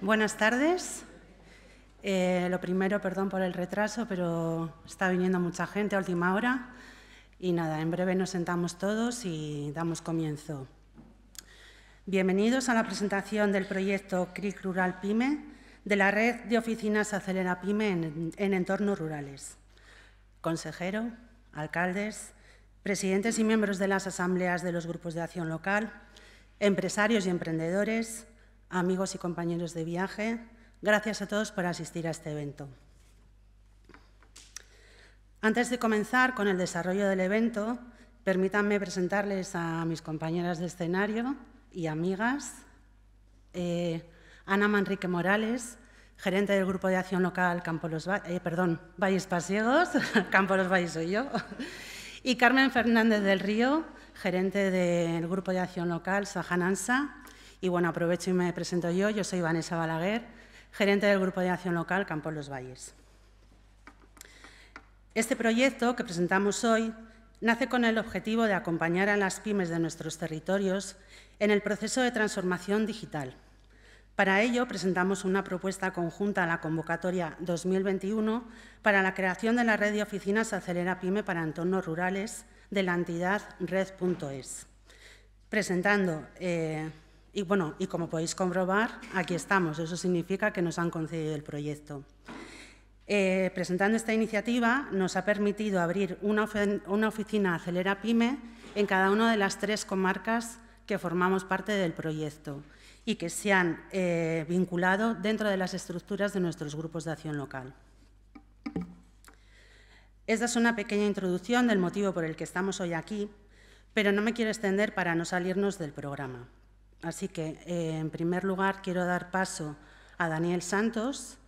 Buenas tardes. Eh, lo primero, perdón por el retraso, pero está viniendo mucha gente a última hora. Y nada, en breve nos sentamos todos y damos comienzo. Bienvenidos a la presentación del proyecto CRIC Rural PYME de la red de oficinas Acelera PYME en, en entornos rurales. Consejero, alcaldes, presidentes y miembros de las asambleas de los grupos de acción local, empresarios y emprendedores, amigos y compañeros de viaje, gracias a todos por asistir a este evento. Antes de comenzar con el desarrollo del evento, permítanme presentarles a mis compañeras de escenario y amigas. Eh, Ana Manrique Morales, gerente del Grupo de Acción Local Campo Los eh, perdón, Valles Pasiegos, Campo Los Valles soy yo, y Carmen Fernández del Río, gerente del Grupo de Acción Local Sajanansa, y bueno, aprovecho y me presento yo. Yo soy Vanessa Balaguer, gerente del Grupo de Acción Local Campos Los Valles. Este proyecto que presentamos hoy nace con el objetivo de acompañar a las pymes de nuestros territorios en el proceso de transformación digital. Para ello, presentamos una propuesta conjunta a la convocatoria 2021 para la creación de la red de oficinas Acelera Pyme para entornos rurales de la entidad red.es, presentando eh, y bueno, y como podéis comprobar, aquí estamos. Eso significa que nos han concedido el proyecto. Eh, presentando esta iniciativa nos ha permitido abrir una, oficina Acelera Pyme en cada una de las tres comarcas que formamos parte del proyecto y que se han eh, vinculado dentro de las estructuras de nuestros grupos de acción local. Esta es una pequeña introducción del motivo por el que estamos hoy aquí, pero no me quiero extender para no salirnos del programa. Así que, eh, en primer lugar, quiero dar paso a Daniel Santos,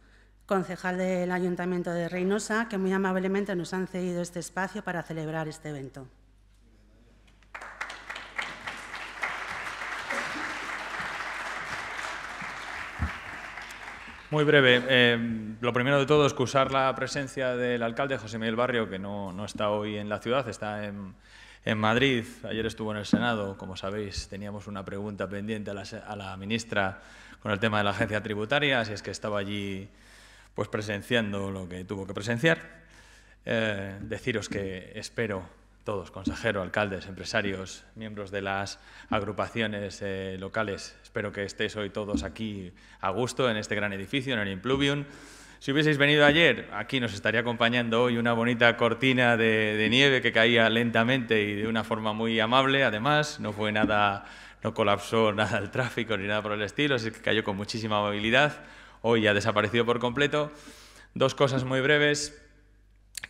concejal del Ayuntamiento de Reynosa, que muy amablemente nos han cedido este espacio para celebrar este evento. Muy breve. Eh, lo primero de todo, excusar la presencia del alcalde José Miguel Barrio, que no, no está hoy en la ciudad, está en, en Madrid. Ayer estuvo en el Senado, como sabéis, teníamos una pregunta pendiente a la, ministra con el tema de la agencia tributaria, así es que estaba allí pues presenciando lo que tuvo que presenciar. Eh, deciros que espero todos, consejeros, alcaldes, empresarios, miembros de las agrupaciones eh, locales, espero que estéis hoy todos aquí a gusto en este gran edificio, en el Impluvium. Si hubieseis venido ayer, aquí nos estaría acompañando hoy una bonita cortina de, nieve que caía lentamente y de una forma muy amable. Además, no fue nada, no colapsó nada el tráfico ni nada por el estilo, así que cayó con muchísima movilidad. Hoy ha desaparecido por completo. Dos cosas muy breves.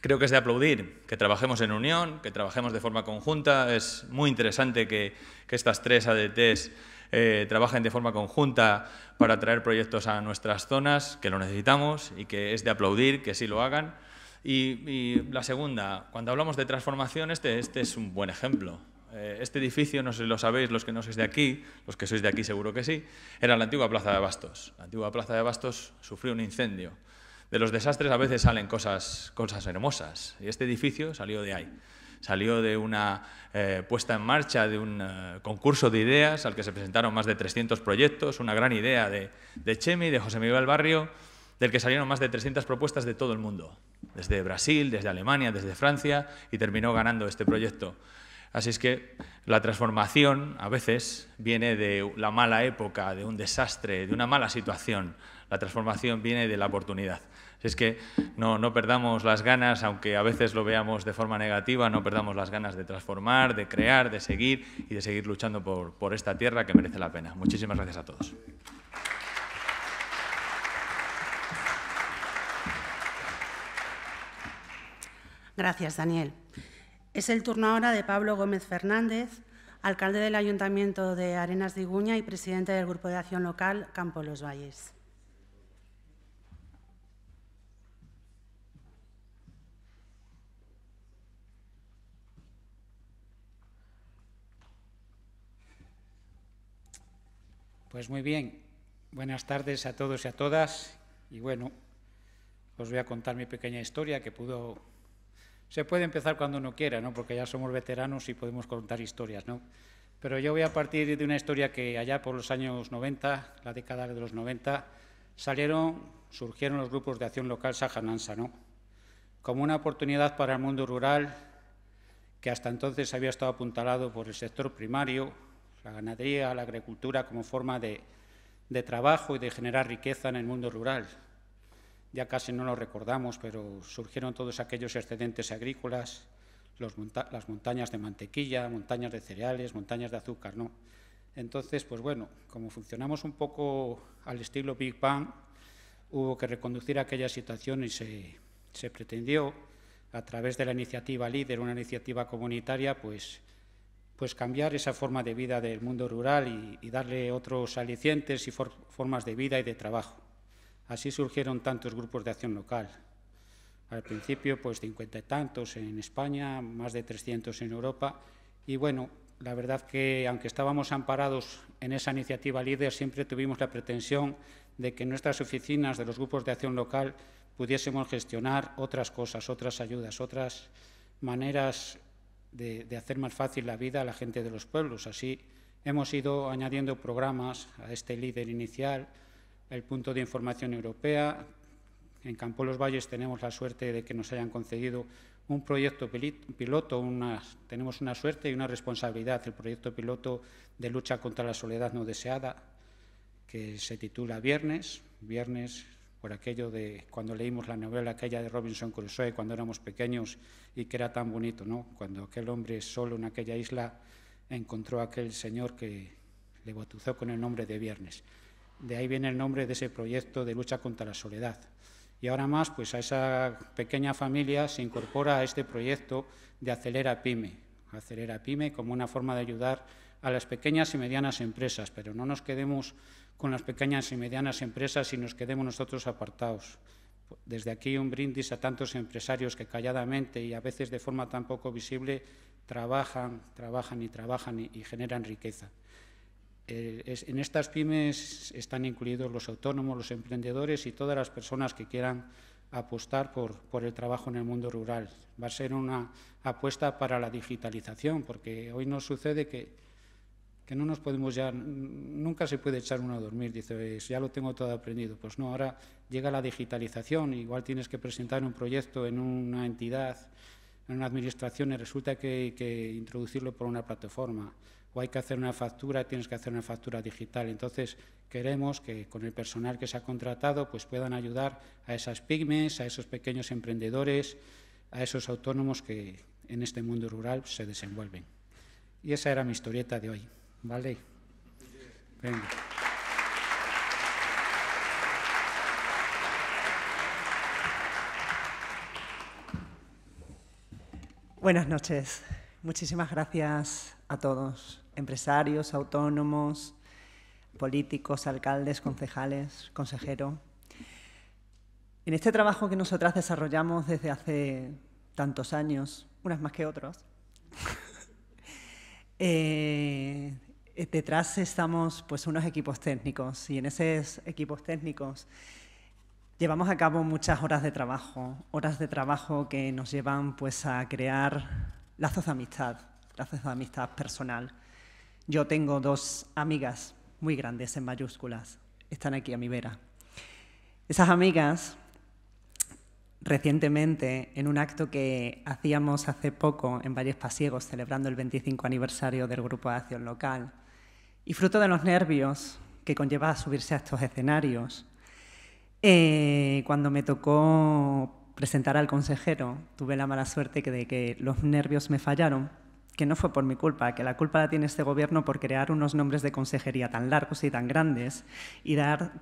Creo que es de aplaudir que trabajemos en unión, que trabajemos de forma conjunta. Es muy interesante que, que estas tres ADTs eh, trabajen de forma conjunta para traer proyectos a nuestras zonas, que lo necesitamos y que es de aplaudir que sí lo hagan. Y, la segunda, cuando hablamos de transformación, este, este es un buen ejemplo. Eh, este edificio, no sé si lo sabéis los que no sois de aquí, los que sois de aquí seguro que sí, era la antigua Plaza de Bastos. La antigua Plaza de Bastos sufrió un incendio. De los desastres a veces salen cosas, cosas hermosas y este edificio salió de ahí salió de una eh, puesta en marcha de un eh, concurso de ideas al que se presentaron más de 300 proyectos, una gran idea de, de Chemi, de José Miguel Barrio, del que salieron más de 300 propuestas de todo el mundo, desde Brasil, desde Alemania, desde Francia, y terminó ganando este proyecto. Así es que la transformación a veces viene de la mala época, de un desastre, de una mala situación. La transformación viene de la oportunidad es que no, no perdamos las ganas, aunque a veces lo veamos de forma negativa, no perdamos las ganas de transformar, de crear, de seguir y de seguir luchando por, por esta tierra que merece la pena. Muchísimas gracias a todos. Gracias, Daniel. Es el turno ahora de Pablo Gómez Fernández, alcalde del Ayuntamiento de Arenas de Iguña y presidente del Grupo de Acción Local Campo Los Valles. Pues muy bien, buenas tardes a todos y a todas. Y bueno, os voy a contar mi pequeña historia que pudo... Se puede empezar cuando uno quiera, ¿no? Porque ya somos veteranos y podemos contar historias, ¿no? Pero yo voy a partir de una historia que allá por los años 90, la década de los 90, salieron, surgieron los grupos de acción local Sajanansa, ¿no? Como una oportunidad para el mundo rural que hasta entonces había estado apuntalado por el sector primario, la ganadería, la agricultura como forma de, trabajo y de generar riqueza en el mundo rural. Ya casi no lo recordamos, pero surgieron todos aquellos excedentes agrícolas, las montañas de mantequilla, montañas de cereales, montañas de azúcar, ¿no? Entonces, pues bueno, como funcionamos un poco al estilo Big Bang, hubo que reconducir aquella situación y se, se pretendió a través de la iniciativa líder, una iniciativa comunitaria, pues, pues cambiar esa forma de vida del mundo rural y, darle otros alicientes y formas de vida y de trabajo. Así surgieron tantos grupos de acción local. Al principio, pues cincuenta y tantos en España, más de 300 en Europa. Y bueno, la verdad que aunque estábamos amparados en esa iniciativa líder, siempre tuvimos la pretensión de que nuestras oficinas de los grupos de acción local pudiésemos gestionar otras cosas, otras ayudas, otras maneras de, hacer más fácil la vida a la gente de los pueblos. Así hemos ido añadiendo programas a este líder inicial, el punto de información europea. En Campo Los Valles tenemos la suerte de que nos hayan concedido un proyecto piloto, tenemos una suerte y una responsabilidad, el proyecto piloto de lucha contra la soledad no deseada, que se titula Viernes. Viernes por aquello de cuando leímos la novela aquella de Robinson Crusoe cuando éramos pequeños y que era tan bonito, ¿no? Cuando aquel hombre solo en aquella isla encontró a aquel señor que le bautizó con el nombre de Viernes. De ahí viene el nombre de ese proyecto de lucha contra la soledad. Y ahora más, pues a esa pequeña familia se incorpora a este proyecto de Acelera Pyme. Acelera Pyme como una forma de ayudar a las pequeñas y medianas empresas, pero no nos quedemos con las pequeñas y medianas empresas y nos quedemos nosotros apartados. Desde aquí un brindis a tantos empresarios que calladamente y a veces de forma tan poco visible trabajan, trabajan y trabajan y, generan riqueza. Eh, en estas pymes están incluidos los autónomos, los emprendedores y todas las personas que quieran apostar por, por, el trabajo en el mundo rural. Va a ser una apuesta para la digitalización, porque hoy nos sucede que que no nos podemos ya, nunca se puede echar uno a dormir, dice, ya lo tengo todo aprendido. Pues no, ahora llega la digitalización, igual tienes que presentar un proyecto en una entidad, en una administración y resulta que hay que introducirlo por una plataforma o hay que hacer una factura, tienes que hacer una factura digital. Entonces, queremos que con el personal que se ha contratado pues puedan ayudar a esas pymes, a esos pequeños emprendedores, a esos autónomos que en este mundo rural se desenvuelven. Y esa era mi historieta de hoy. Vale. Venga. Buenas noches. Muchísimas gracias a todos, empresarios, autónomos, políticos, alcaldes, concejales, consejero. En este trabajo que nosotras desarrollamos desde hace tantos años, unas más que otros, eh, eh, detrás estamos pues unos equipos técnicos y en esos equipos técnicos llevamos a cabo muchas horas de trabajo, horas de trabajo que nos llevan pues a crear lazos de amistad, lazos de amistad personal. Yo tengo dos amigas muy grandes en mayúsculas, están aquí a mi vera. Esas amigas recientemente en un acto que hacíamos hace poco en Valles Pasiegos, celebrando el 25 aniversario del Grupo de Acción Local, y fruto de los nervios que conlleva subirse a estos escenarios, eh, cuando me tocó presentar al consejero, tuve la mala suerte de que los nervios me fallaron, que no fue por mi culpa, que la culpa la tiene este gobierno por crear unos nombres de consejería tan largos y tan grandes y dar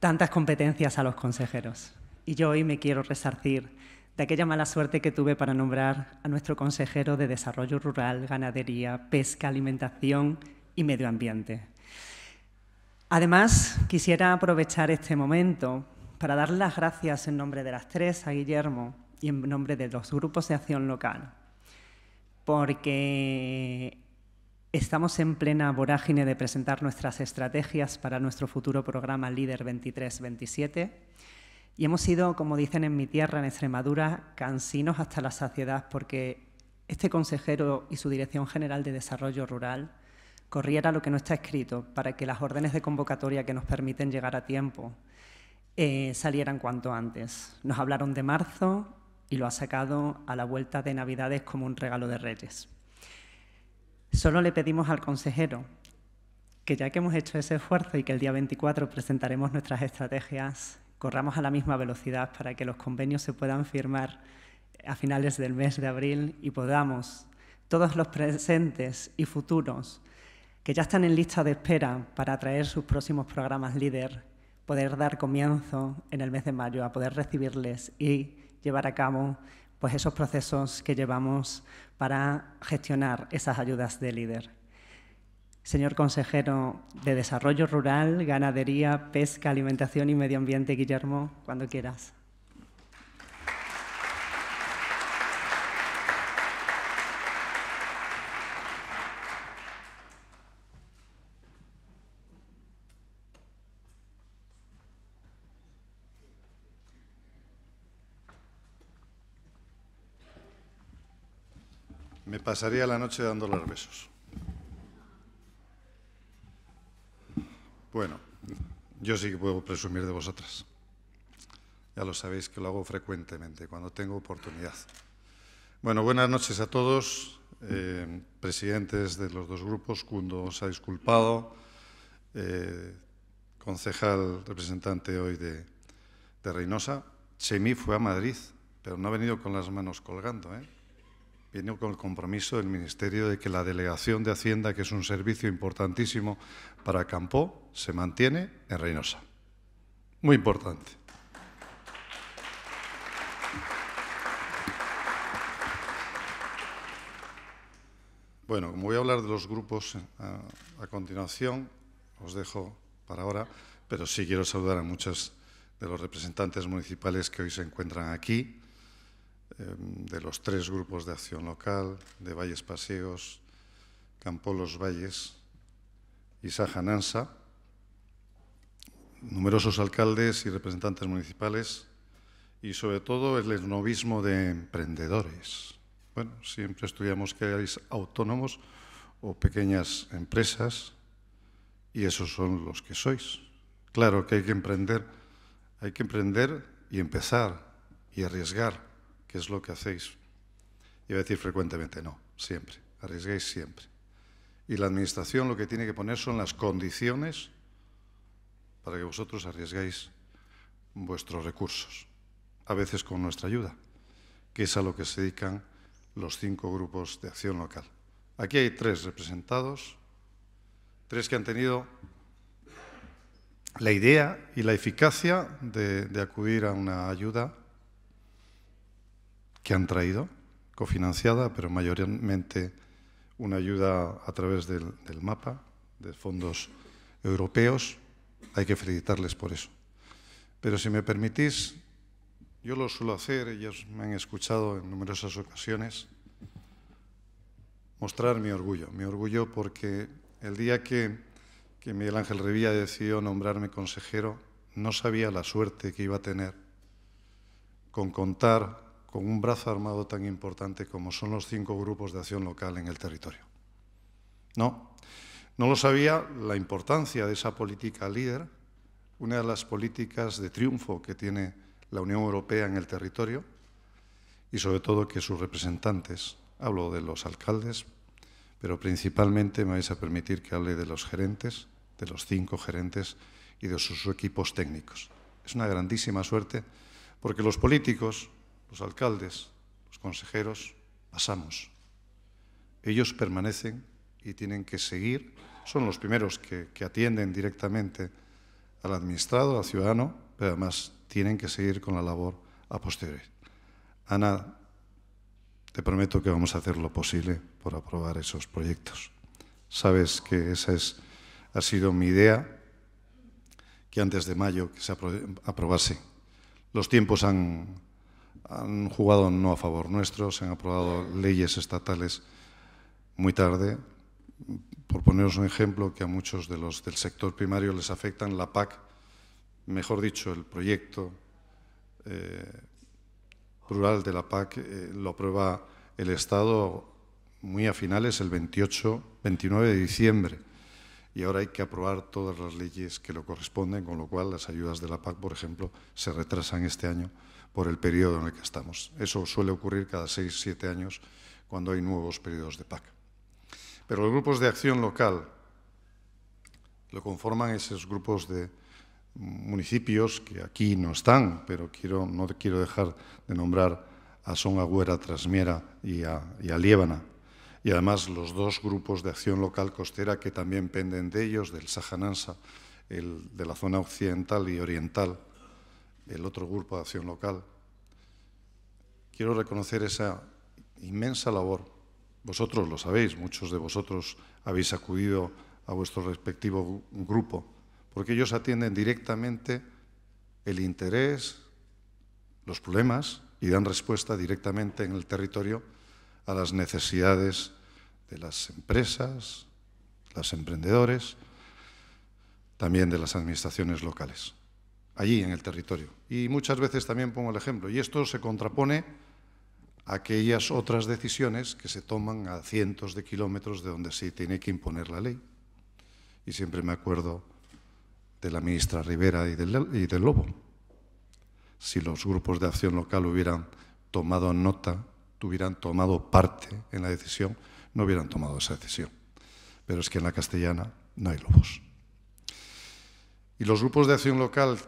tantas competencias a los consejeros. Y yo hoy me quiero resarcir de aquella mala suerte que tuve para nombrar a nuestro consejero de Desarrollo Rural, Ganadería, Pesca, Alimentación y medio ambiente. Además, quisiera aprovechar este momento para dar las gracias en nombre de las tres a Guillermo y en nombre de los grupos de acción local, porque estamos en plena vorágine de presentar nuestras estrategias para nuestro futuro programa Líder 23-27 y hemos sido, como dicen en mi tierra, en Extremadura, cansinos hasta la saciedad porque este consejero y su Dirección General de Desarrollo Rural corriera lo que no está escrito para que las órdenes de convocatoria que nos permiten llegar a tiempo eh, salieran cuanto antes. Nos hablaron de marzo y lo ha sacado a la vuelta de Navidades como un regalo de Reyes. Solo le pedimos al consejero que ya que hemos hecho ese esfuerzo y que el día 24 presentaremos nuestras estrategias, corramos a la misma velocidad para que los convenios se puedan firmar a finales del mes de abril y podamos, todos los presentes y futuros que ya están en lista de espera para traer sus próximos programas líder, poder dar comienzo en el mes de mayo a poder recibirles y llevar a cabo pues esos procesos que llevamos para gestionar esas ayudas de líder. Señor consejero de Desarrollo Rural, Ganadería, Pesca, Alimentación y Medio Ambiente, Guillermo, cuando quieras. Me pasaría la noche dándoles besos. Bueno, yo sí que puedo presumir de vosotras. Ya lo sabéis que lo hago frecuentemente, cuando tengo oportunidad. Bueno, buenas noches a todos. Eh, presidentes de los dos grupos, Cundo os ha disculpado. Eh, concejal representante hoy de, de Reynosa. Chemi fue a Madrid, pero no ha venido con las manos colgando, ¿eh? Viene con el compromiso del Ministerio de que la delegación de Hacienda, que es un servicio importantísimo para Campo, se mantiene en Reynosa. Muy importante. Bueno, como voy a hablar de los grupos a, a continuación, os dejo para ahora, pero sí quiero saludar a muchos de los representantes municipales que hoy se encuentran aquí de los tres grupos de acción local, de Valles Paseos, Campolos Valles y Sajanansa, numerosos alcaldes y representantes municipales y sobre todo el esnovismo de emprendedores. Bueno, siempre estudiamos que hay autónomos o pequeñas empresas y esos son los que sois. Claro que hay que emprender, hay que emprender y empezar y arriesgar ¿Qué es lo que hacéis? Iba a decir frecuentemente, no, siempre, arriesguéis siempre. Y la Administración lo que tiene que poner son las condiciones para que vosotros arriesguéis vuestros recursos, a veces con nuestra ayuda, que es a lo que se dedican los cinco grupos de acción local. Aquí hay tres representados, tres que han tenido la idea y la eficacia de acudir a una ayuda que han traído, cofinanciada, pero mayormente una ayuda a través del, mapa, de fondos europeos. Hay que felicitarles por eso. Pero si me permitís, yo lo suelo hacer, ellos me han escuchado en numerosas ocasiones, mostrar mi orgullo. Mi orgullo porque el día que, que Miguel Ángel Revilla decidió nombrarme consejero, no sabía la suerte que iba a tener con contar con un brazo armado tan importante como son los cinco grupos de acción local en el territorio. No, no lo sabía la importancia de esa política líder, una de las políticas de triunfo que tiene la Unión Europea en el territorio y sobre todo que sus representantes, hablo de los alcaldes, pero principalmente me vais a permitir que hable de los gerentes, de los cinco gerentes y de sus equipos técnicos. Es una grandísima suerte porque los políticos, los alcaldes, los consejeros, pasamos. Ellos permanecen y tienen que seguir, son los primeros que, atienden directamente al administrado, al ciudadano, pero además tienen que seguir con la labor a posteriori. Ana, te prometo que vamos a hacer lo posible por aprobar esos proyectos. Sabes que esa es, ha sido mi idea, que antes de mayo que se aprobase. Los tiempos han, han jugado no a favor nuestro, se han aprobado leyes estatales muy tarde. Por poneros un ejemplo que a muchos de los del sector primario les afectan, la PAC, mejor dicho, el proyecto eh, rural de la PAC eh, lo aprueba el Estado muy a finales, el 28, 29 de diciembre. y ahora hay que aprobar todas las leyes que lo corresponden, con lo cual las ayudas de la PAC, por ejemplo, se retrasan este año por el periodo en el que estamos. Eso suele ocurrir cada seis, siete años cuando hay nuevos periodos de PAC. Pero los grupos de acción local lo conforman esos grupos de municipios que aquí no están, pero quiero, no quiero dejar de nombrar a Son Agüera, Trasmiera y a, y Liébana. Y además los dos grupos de acción local costera que también penden de ellos, del Sajanansa, el de la zona occidental y oriental, el otro grupo de acción local. Quiero reconocer esa inmensa labor. Vosotros lo sabéis, muchos de vosotros habéis acudido a vuestro respectivo grupo, porque ellos atienden directamente el interés, los problemas y dan respuesta directamente en el territorio a las necesidades de las empresas, los emprendedores, también de las administraciones locales, allí en el territorio. Y muchas veces también pongo el ejemplo, y esto se contrapone a aquellas otras decisiones que se toman a cientos de kilómetros de donde se tiene que imponer la ley. Y siempre me acuerdo de la ministra Rivera y del, y del Lobo. Si los grupos de acción local hubieran tomado nota, hubieran tomado parte en la decisión, no hubieran tomado esa decisión. Pero es que en la castellana no hay lobos. Y los grupos de acción local,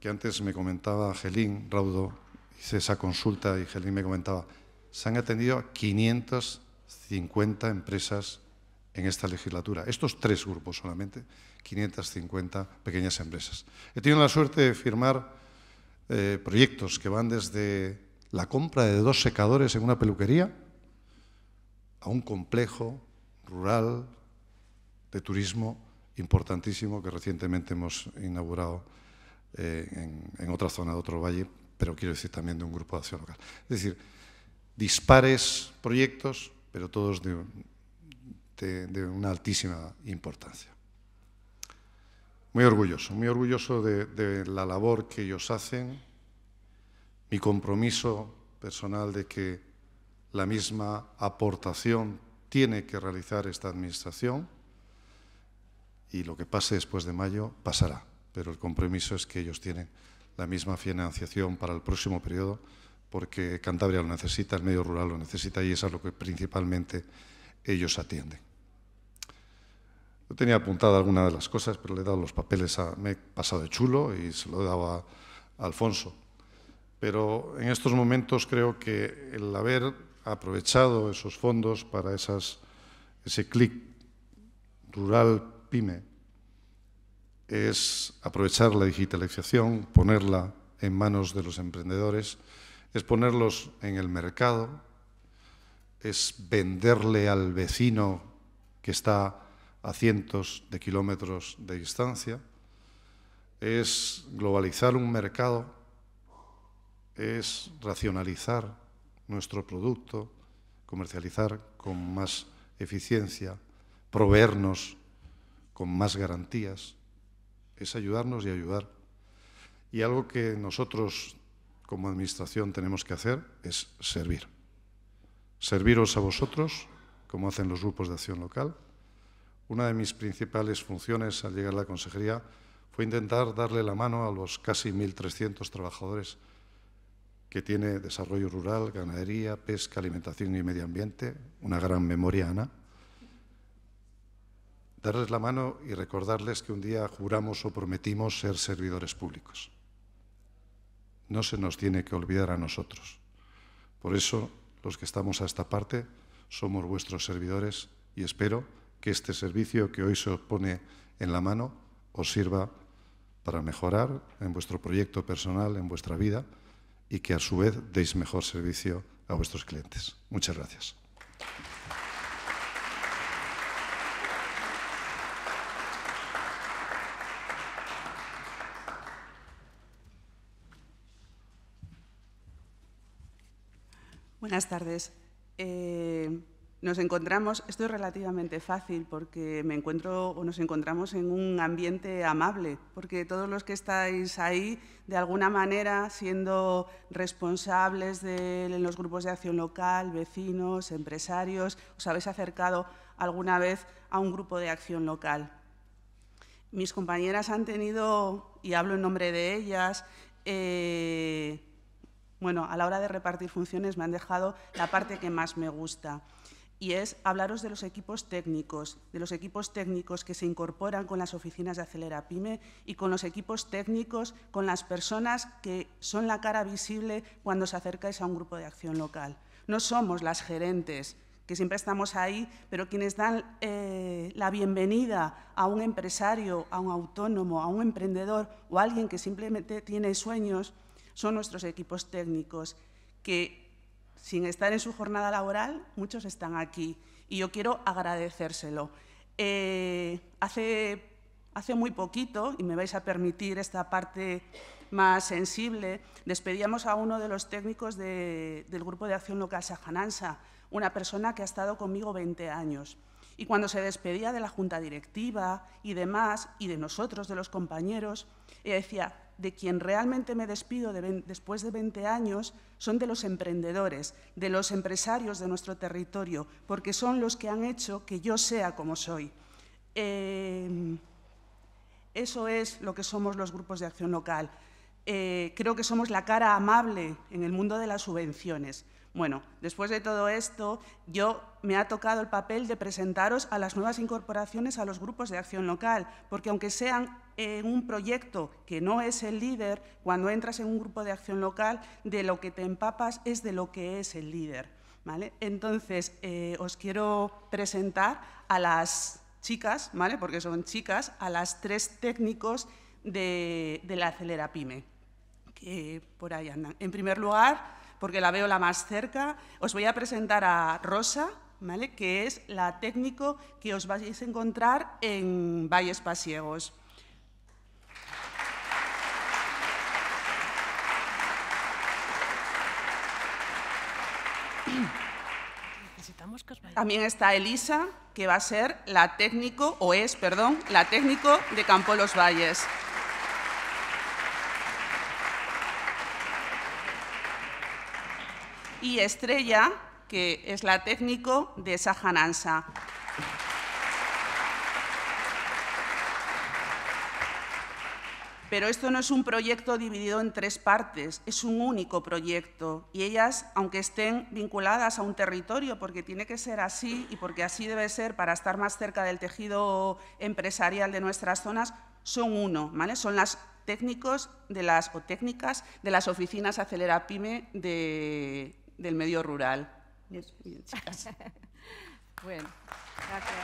que antes me comentaba Gelín Raudo, hice esa consulta y Gelín me comentaba, se han atendido a 550 empresas en esta legislatura. Estos tres grupos solamente, 550 pequeñas empresas. He tenido la suerte de firmar eh, proyectos que van desde la compra de dos secadores en una peluquería a un complejo rural de turismo importantísimo que recientemente hemos inaugurado eh, en, otra zona de otro valle, pero quiero decir también de un grupo de acción local. Es decir, dispares proyectos, pero todos de, una altísima importancia. Muy orgulloso, muy orgulloso de la labor que ellos hacen, mi compromiso personal de que la misma aportación tiene que realizar esta Administración y lo que pase después de mayo pasará, pero el compromiso es que ellos tienen la misma financiación para el próximo periodo porque Cantabria lo necesita, el medio rural lo necesita y eso es lo que principalmente ellos atienden. Yo tenía apuntada alguna de las cosas, pero le he dado los papeles a... Me he pasado de chulo y se lo he dado a Alfonso. Pero en estos momentos creo que el haber aprovechado esos fondos para esas, ese clic rural pyme es aprovechar la digitalización, ponerla en manos de los emprendedores, es ponerlos en el mercado, es venderle al vecino que está a cientos de kilómetros de distancia, es globalizar un mercado es racionalizar nuestro producto, comercializar con más eficiencia, proveernos con más garantías, es ayudarnos y ayudar. Y algo que nosotros como Administración tenemos que hacer es servir. Serviros a vosotros, como hacen los grupos de acción local. Una de mis principales funciones al llegar a la consejería fue intentar darle la mano a los casi 1.300 trabajadores que tiene desarrollo rural, ganadería, pesca, alimentación y medio ambiente, una gran memoria, Ana. Darles la mano y recordarles que un día juramos o prometimos ser servidores públicos. No se nos tiene que olvidar a nosotros. Por eso, los que estamos a esta parte, somos vuestros servidores y espero que este servicio que hoy se os pone en la mano os sirva para mejorar en vuestro proyecto personal, en vuestra vida, y que a su vez deis mejor servicio a vuestros clientes. Muchas gracias. Buenas tardes. Eh, nos encontramos, esto es relativamente fácil porque me encuentro o nos encontramos en un ambiente amable, porque todos los que estáis ahí, de alguna manera, siendo responsables de los grupos de acción local, vecinos, empresarios, os habéis acercado alguna vez a un grupo de acción local. mis compañeras han tenido, y hablo en nombre de ellas, eh, bueno, a la hora de repartir funciones me han dejado la parte que más me gusta y es hablaros de los equipos técnicos, de los equipos técnicos que se incorporan con las oficinas de Acelera Pyme y con los equipos técnicos, con las personas que son la cara visible cuando se acercáis a un grupo de acción local. No somos las gerentes, que siempre estamos ahí, pero quienes dan eh, la bienvenida a un empresario, a un autónomo, a un emprendedor o a alguien que simplemente tiene sueños, son nuestros equipos técnicos, que sin estar en su jornada laboral, muchos están aquí y yo quiero agradecérselo. Eh, hace, hace muy poquito, y me vais a permitir esta parte más sensible, despedíamos a uno de los técnicos del Grupo de Acción Local Sajanansa, una persona que ha estado conmigo 20 años. Y cuando se despedía de la junta directiva y demás, y de nosotros, de los compañeros, ella decía, de quien realmente me despido después de 20 años son de los emprendedores, de los empresarios de nuestro territorio, porque son los que han hecho que yo sea como soy. Em, eso es lo que somos los grupos de acción local. Eh, creo que somos la cara amable en el mundo de las subvenciones. Bueno, después de todo esto, yo me ha tocado el papel de presentaros a las nuevas incorporaciones a los grupos de acción local, porque aunque sean en un proyecto que no es el líder, cuando entras en un grupo de acción local, de lo que te empapas es de lo que es el líder. ¿vale? Entonces, eh, os quiero presentar a las chicas, ¿vale? porque son chicas, a las tres técnicos de, de la Acelera Pyme, que por ahí andan. En primer lugar, porque la veo la más cerca. Os voy a presentar a Rosa, ¿vale? que es la técnico que os vais a encontrar en Valles Pasiegos. También está Elisa, que va a ser la técnico, o es, perdón, la técnico de Campo Los Valles. Y Estrella, que es la técnico de Sajanansa. Pero esto no es un proyecto dividido en tres partes, es un único proyecto. Y ellas, aunque estén vinculadas a un territorio, porque tiene que ser así y porque así debe ser para estar más cerca del tejido empresarial de nuestras zonas, son uno, ¿vale? Son las técnicos de las, o técnicas de las oficinas Acelera Pyme de, del medio rural. bueno, gracias.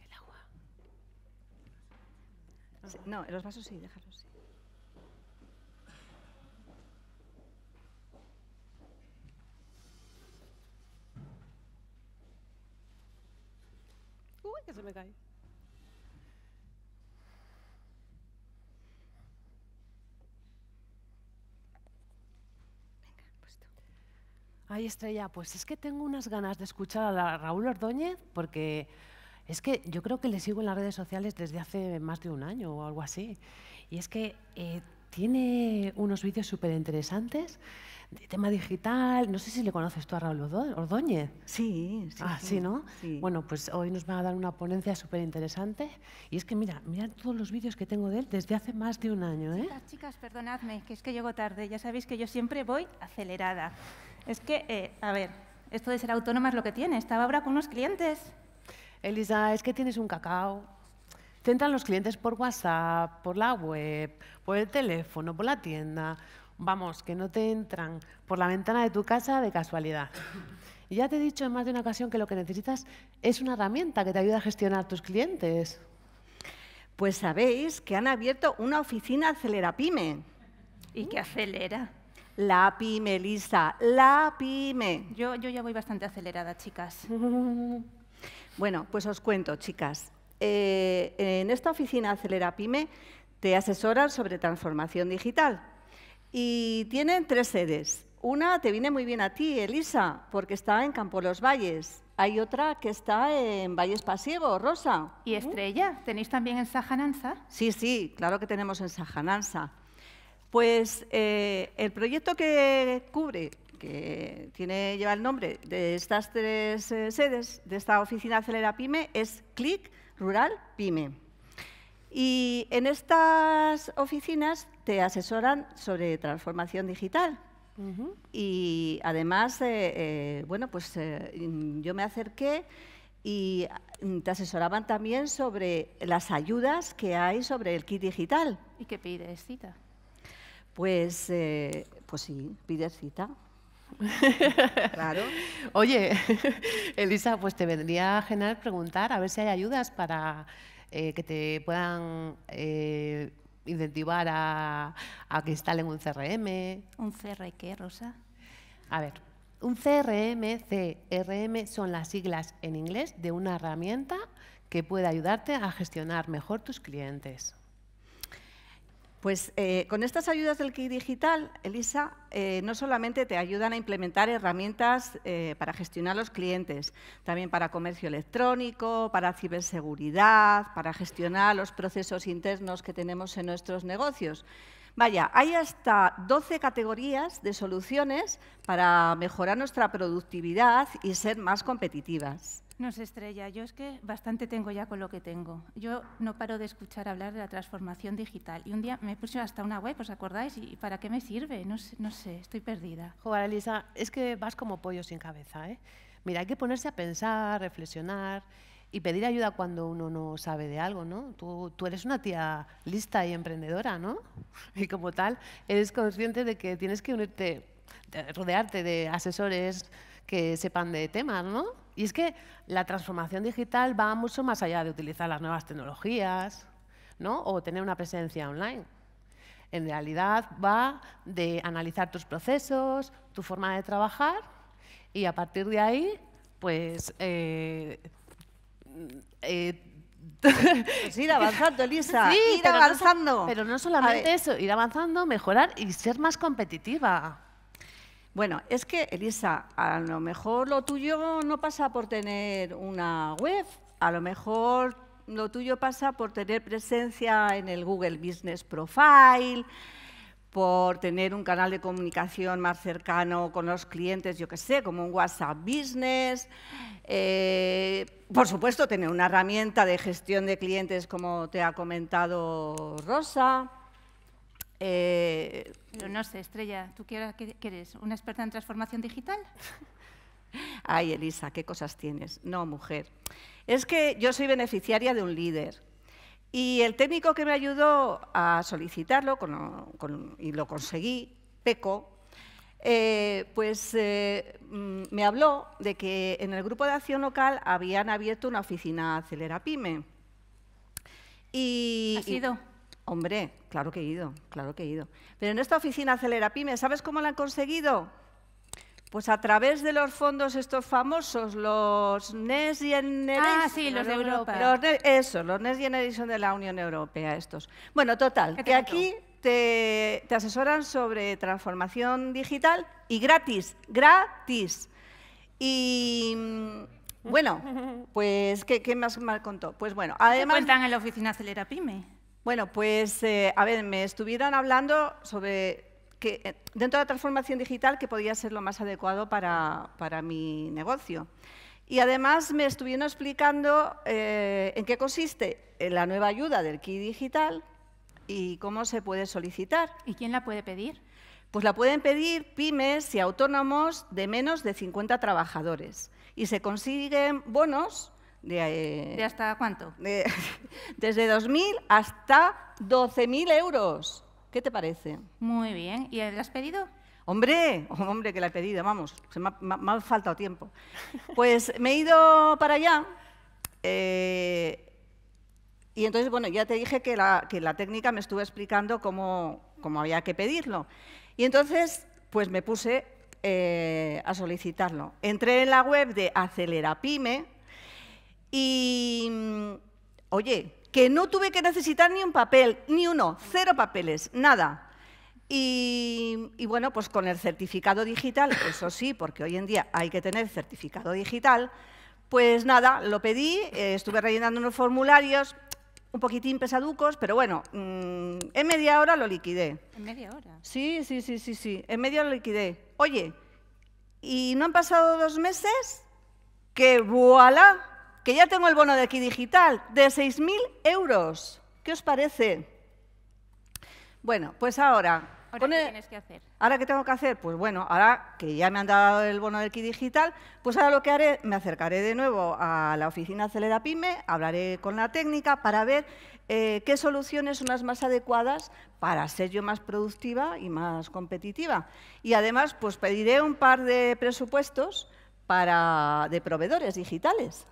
El agua. No, los vasos sí, déjalos. Sí. Uy, que se me cae. Ay, Estrella, pues es que tengo unas ganas de escuchar a Raúl Ordóñez porque es que yo creo que le sigo en las redes sociales desde hace más de un año o algo así. Y es que eh, tiene unos vídeos súper interesantes de tema digital. No sé si le conoces tú a Raúl Ordóñez. Sí, sí. Ah, sí, ¿no? Bueno, pues hoy nos va a dar una ponencia súper interesante. Y es que mira, mira todos los vídeos que tengo de él desde hace más de un año. ¿eh? Chicas, chicas, perdonadme, que es que llego tarde. Ya sabéis que yo siempre voy acelerada. Es que, eh, a ver, esto de ser autónoma es lo que tiene. Estaba ahora con unos clientes. Elisa, es que tienes un cacao. Te entran los clientes por WhatsApp, por la web, por el teléfono, por la tienda. Vamos, que no te entran por la ventana de tu casa de casualidad. Y ya te he dicho en más de una ocasión que lo que necesitas es una herramienta que te ayude a gestionar tus clientes. Pues sabéis que han abierto una oficina Acelerapime. ¿Y qué acelera? La pyme, Lisa, la pyme. Yo, yo ya voy bastante acelerada, chicas. bueno, pues os cuento, chicas. Eh, en esta oficina Acelera Pyme te asesoran sobre transformación digital y tienen tres sedes. Una te viene muy bien a ti, Elisa, porque está en Campo Los Valles. Hay otra que está en Valles Pasiego, Rosa. ¿Y Estrella? ¿Tenéis también en Sajananza? Sí, sí, claro que tenemos en Sajananza. Pues eh, el proyecto que cubre, que tiene, lleva el nombre de estas tres eh, sedes, de esta oficina Acelera Pyme, es CLIC Rural Pyme. Y en estas oficinas te asesoran sobre transformación digital. Y además, eh, bueno, pues yo me acerqué y mm, te asesoraban también sobre las ayudas que hay sobre el kit digital. ¿Y qué pides cita? Pues, eh, pues sí, pides cita. claro. Oye, Elisa, pues te vendría genial preguntar a ver si hay ayudas para eh, que te puedan eh, incentivar a, a, que instalen un CRM. ¿Un CR qué, Rosa? A ver, un CRM, CRM son las siglas en inglés de una herramienta que puede ayudarte a gestionar mejor tus clientes. Pues eh, con estas ayudas del KI Digital, Elisa, eh, no solamente te ayudan a implementar herramientas eh, para gestionar los clientes, también para comercio electrónico, para ciberseguridad, para gestionar los procesos internos que tenemos en nuestros negocios. Vaya, hay hasta 12 categorías de soluciones para mejorar nuestra productividad y ser más competitivas. No sé, Estrella, yo es que bastante tengo ya con lo que tengo. Yo no paro de escuchar hablar de la transformación digital. Y un día me puse hasta una web, ¿os acordáis? ¿Y para qué me sirve? No sé, no sé estoy perdida. Joder, Elisa, es que vas como pollo sin cabeza, ¿eh? Mira, hay que ponerse a pensar, reflexionar y pedir ayuda cuando uno no sabe de algo, ¿no? Tú, tú, eres una tía lista y emprendedora, ¿no? Y como tal, eres consciente de que tienes que unirte, rodearte de asesores que sepan de temas, ¿no? Y es que la transformación digital va mucho más allá de utilizar las nuevas tecnologías, ¿no? O tener una presencia online. En realidad va de analizar tus procesos, tu forma de trabajar y a partir de ahí, pues eh, eh, pues ir avanzando, Elisa, ir avanzando. pero no solamente eso, ir avanzando, mejorar y ser más competitiva. Bueno, es que, Elisa, a lo mejor lo tuyo no pasa por tener una web, a lo mejor lo tuyo pasa por tener presencia en el Google Business Profile, por tener un canal de comunicación más cercano con los clientes, yo qué sé, como un WhatsApp Business. Eh, por supuesto, tener una herramienta de gestión de clientes, como te ha comentado Rosa. Eh, Pero no sé, Estrella, ¿tú qué, qué eres? ¿Una experta en transformación digital? Ay, Elisa, qué cosas tienes. No, mujer. Es que yo soy beneficiaria de un líder y el técnico que me ayudó a solicitarlo, y lo conseguí, PECO, eh, pues eh, mm, me habló de que en el grupo de acción local habían abierto una oficina Acelera Pyme. Y, ¿Has ido? Hombre, claro que he ido, claro que he ido. Pero en esta oficina Acelera Pyme, ¿sabes cómo la han conseguido? Pues a través de los fondos estos famosos, los Next Generation... Ah, sí, los, de Europa. eso, los Next Generation de la Unión Europea, estos. Bueno, total, que aquí te, asesoran sobre transformación digital y gratis, gratis. Y... Mm, bueno, pues, ¿qué, más me contó? Pues bueno, además... ¿Qué cuentan en la oficina Acelera Pyme? Bueno, pues, eh, a ver, me estuvieron hablando sobre que eh, dentro de la transformación digital que podía ser lo más adecuado para, mi negocio. Y además me estuvieron explicando eh, en qué consiste la nueva ayuda del KI Digital y cómo se puede solicitar. ¿Y quién la puede pedir? Pues la pueden pedir pymes y autónomos de menos de 50 trabajadores. Y se consiguen bonos de... Eh, ¿De hasta cuánto? desde 2.000 hasta 12.000 euros. ¿Qué te parece? Muy bien. ¿Y la has pedido? Hombre, hombre, que la he pedido, vamos, se me, ha, faltado tiempo. Pues me he ido para allá eh, y entonces, bueno, ya te dije que la, técnica me estuvo explicando cómo, había que pedirlo. Y entonces, pues me puse eh, a solicitarlo. Entré en la web de Acelerapime y, mm, oye, que no tuve que necesitar ni un papel, ni uno, cero papeles, nada. Y, bueno, pues con el certificado digital, eso sí, porque hoy en día hay que tener certificado digital, pues nada, lo pedí, eh, estuve rellenando unos formularios, un poquitín pesaducos, pero bueno, mm, en media hora lo liquidé. ¿En media hora? Sí, sí, sí, sí, sí, en media hora lo liquidé. Oye, Y no han pasado dos meses que voilà, que ya tengo el bono de aquí digital de 6.000 euros. ¿Qué os parece? Bueno, pues ahora... ¿Ahora qué tienes que hacer? ¿Ahora qué tengo que hacer? Pues bueno, ahora que ya me han dado el bono del kit digital, pues ahora lo que haré, me acercaré de nuevo a la oficina Acelera Pyme, hablaré con la técnica para ver eh, qué soluciones son las más adecuadas para ser yo más productiva y más competitiva. Y además, pues pediré un par de presupuestos para, de proveedores digitales.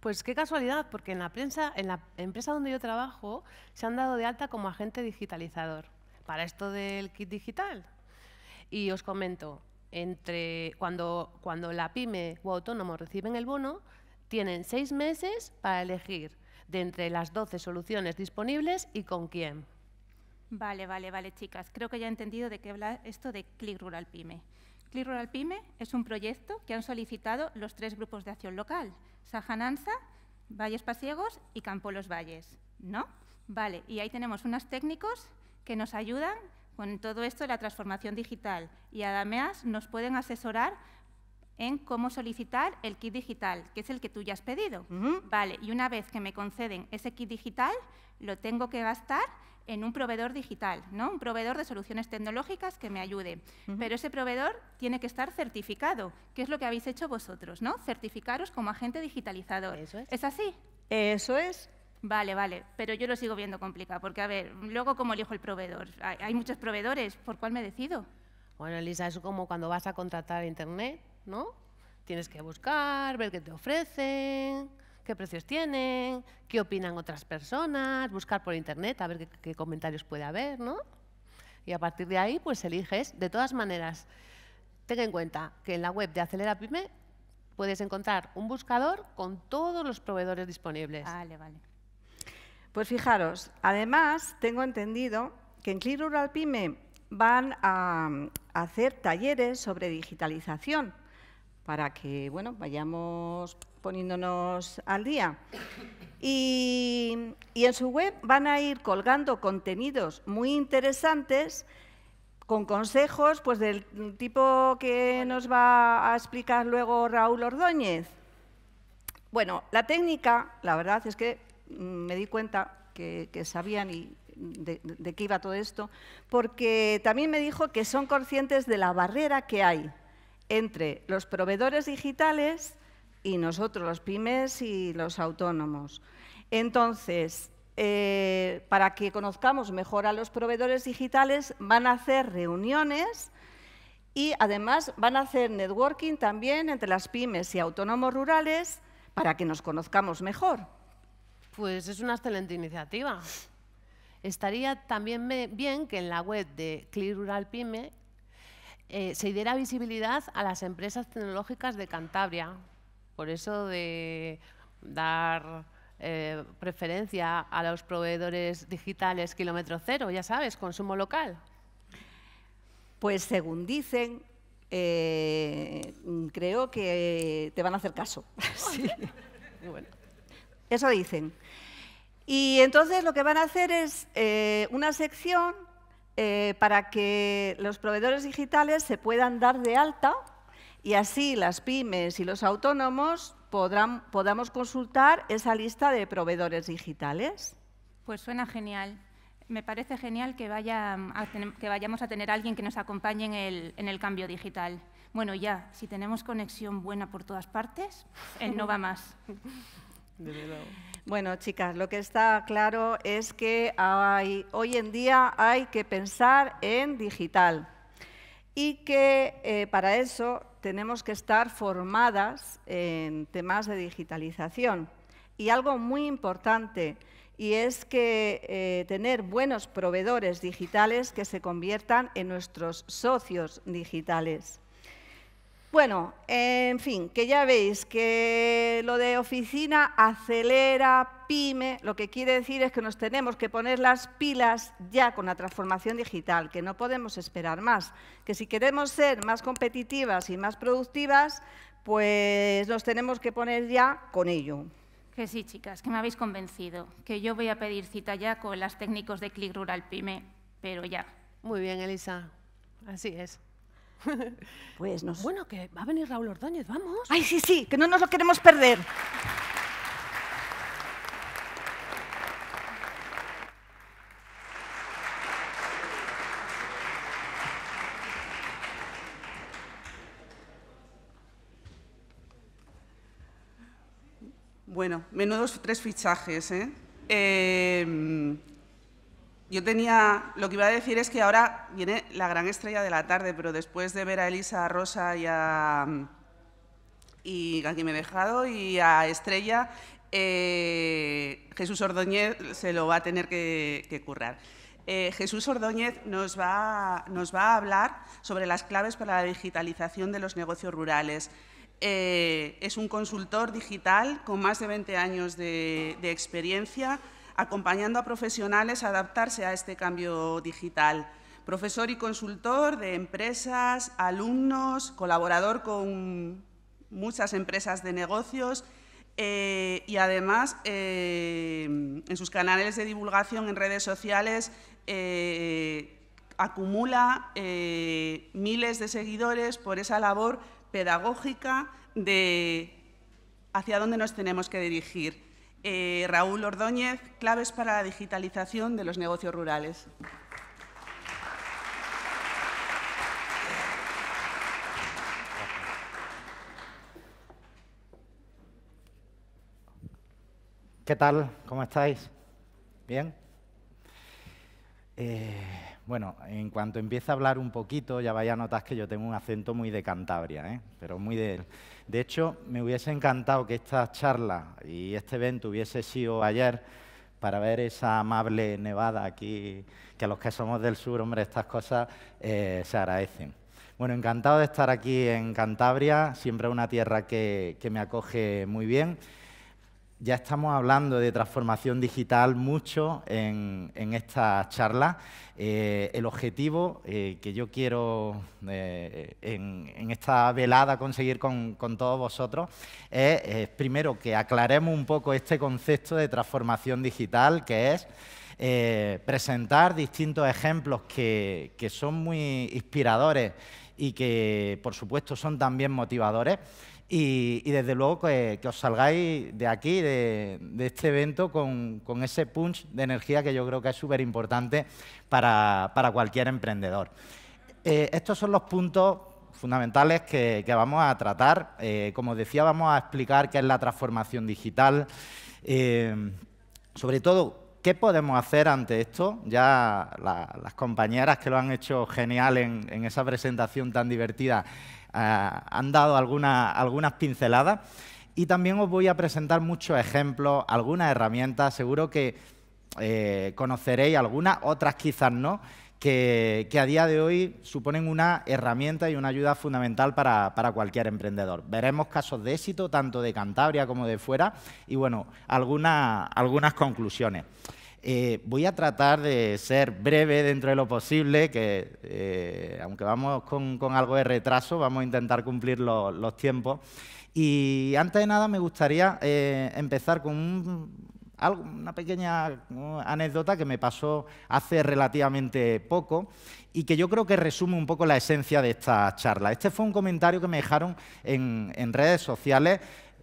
Pues qué casualidad, porque en la prensa, en la empresa donde yo trabajo, se han dado de alta como agente digitalizador para esto del kit digital. Y os comento, entre cuando, cuando la pyme o autónomo reciben el bono, tienen seis meses para elegir de entre las 12 soluciones disponibles y con quién. Vale, vale, vale, chicas. Creo que ya he entendido de qué habla esto de Click Rural Pyme. Click Rural Pyme es un proyecto que han solicitado los tres grupos de acción local, Sajananza, Valles Pasiegos y Campo Los Valles, ¿no? Vale, y ahí tenemos unos técnicos que nos ayudan con todo esto de la transformación digital y además nos pueden asesorar en cómo solicitar el kit digital, que es el que tú ya has pedido. Vale, y una vez que me conceden ese kit digital, lo tengo que gastar en un proveedor digital, ¿no? Un proveedor de soluciones tecnológicas que me ayude. Pero ese proveedor tiene que estar certificado, que es lo que habéis hecho vosotros, ¿no? Certificaros como agente digitalizador. Eso es. ¿Es así? Eso es. Vale, vale, pero yo lo sigo viendo complicado, porque a ver, luego cómo elijo el proveedor. Hay, hay muchos proveedores, ¿por cuál me decido? Bueno, Elisa, es como cuando vas a contratar internet, ¿no? Tienes que buscar, ver qué te ofrecen, qué precios tienen, qué opinan otras personas, buscar por internet a ver qué, comentarios puede haber, ¿no? Y a partir de ahí, pues eliges. De todas maneras, ten en cuenta que en la web de Acelera Pyme puedes encontrar un buscador con todos los proveedores disponibles. Vale, vale. Pues fijaros, además tengo entendido que en Clear Rural Pyme van a hacer talleres sobre digitalización para que bueno, vayamos poniéndonos al día. Y, en su web van a ir colgando contenidos muy interesantes con consejos pues, del tipo que nos va a explicar luego Raúl Ordóñez. Bueno, la técnica, la verdad es que mm, me di cuenta que, sabían y de qué iba todo esto, porque también me dijo que son conscientes de la barrera que hay entre los proveedores digitales y nosotros, los pymes y los autónomos. Entonces, eh, para que conozcamos mejor a los proveedores digitales, van a hacer reuniones y además van a hacer networking también entre las pymes y autónomos rurales para que nos conozcamos mejor. Pues es una excelente iniciativa. Estaría también bien que en la web de Clear Rural Pyme eh, se diera visibilidad a las empresas tecnológicas de Cantabria. Por eso de dar eh, preferencia a los proveedores digitales kilómetro cero, ya sabes, consumo local. Pues según dicen, eh, creo que te van a hacer caso. Sí. Bueno, Eso dicen. Y entonces lo que van a hacer es eh, una sección eh, para que los proveedores digitales se puedan dar de alta y así las pymes y los autónomos podrán, podamos consultar esa lista de proveedores digitales. Pues suena genial. Me parece genial que, vaya a tener- que vayamos a tener a alguien que nos acompañe en el, en el cambio digital. Bueno, ya, si tenemos conexión buena por todas partes, él no va más. desde luego. Bueno, chicas, lo que está claro es que hoy en día hay que pensar en digital y que eh, para eso tenemos que estar formadas en temas de digitalización. Y algo muy importante, y es que eh, tener buenos proveedores digitales que se conviertan en nuestros socios digitales. Bueno, en fin, que ya veis que lo de oficina acelera, pyme, lo que quiere decir es que nos tenemos que poner las pilas ya con la transformación digital, que no podemos esperar más, que si queremos ser más competitivas y más productivas, pues nos tenemos que poner ya con ello. Que sí, chicas, que me habéis convencido. Que yo voy a pedir cita ya con las técnicos de Click Rural Pyme, pero ya. Muy bien, Elisa. Así es. Pues nos... Bueno, que va a venir Raúl Ordóñez, vamos. ¡Ay, sí, sí! Que no nos lo queremos perder. Bueno, menudos tres fichajes. ¿eh? Eh, yo tenía, lo que iba a decir es que ahora viene la gran estrella de la tarde, pero después de ver a Elisa, a Rosa y a, y aquí me he dejado, y a Estrella, eh, Jesús Ordóñez se lo va a tener que, currar. Eh, Jesús Ordóñez nos va, nos va a hablar sobre las claves para la digitalización de los negocios rurales. Eh, es un consultor digital con más de 20 años de, experiencia, acompañando a profesionales a adaptarse a este cambio digital. Profesor y consultor de empresas, alumnos, colaborador con muchas empresas de negocios eh, y además eh, en sus canales de divulgación en redes sociales eh, acumula miles de seguidores por esa labor pedagógica de hacia dónde nos tenemos que dirigir. Eh, Raúl Ordóñez, claves para la digitalización de los negocios rurales. ¿Qué tal? ¿Cómo estáis? ¿Bien? Eh, bueno, en cuanto empiece a hablar un poquito, ya vaya a notar que yo tengo un acento muy de Cantabria, ¿eh? pero muy de... De hecho, me hubiese encantado que esta charla y este evento hubiese sido ayer para ver esa amable nevada aquí, que a los que somos del sur, hombre, estas cosas eh, se agradecen. Bueno, encantado de estar aquí en Cantabria, siempre una tierra que, que me acoge muy bien ya estamos hablando de transformación digital mucho en, esta charla. Eh, el objetivo eh, que yo quiero eh, en, esta velada conseguir con, todos vosotros es, primero, que aclaremos un poco este concepto de transformación digital, que es presentar distintos ejemplos que, son muy inspiradores y que, por supuesto, son también motivadores. Y, desde luego que, os salgáis de aquí, de, este evento, con, ese punch de energía que yo creo que es súper importante para, cualquier emprendedor. Eh, estos son los puntos fundamentales que, vamos a tratar. Eh, como decía, vamos a explicar qué es la transformación digital. Eh, sobre todo, ¿qué podemos hacer ante esto? Ya las compañeras que lo han hecho genial en esa presentación tan divertida han dado algunas pinceladas y también os voy a presentar muchos ejemplos, algunas herramientas, seguro que eh, conoceréis algunas, otras quizás no, que, a día de hoy suponen una herramienta y una ayuda fundamental para, cualquier emprendedor. Veremos casos de éxito, tanto de Cantabria como de fuera, y bueno, algunas conclusiones. Eh, voy a tratar de ser breve dentro de lo posible, que eh, aunque vamos con, algo de retraso, vamos a intentar cumplir los tiempos. Y antes de nada me gustaría eh, empezar con una pequeña anécdota que me pasó hace relativamente poco y que yo creo que resume un poco la esencia de esta charla. Este fue un comentario que me dejaron en redes sociales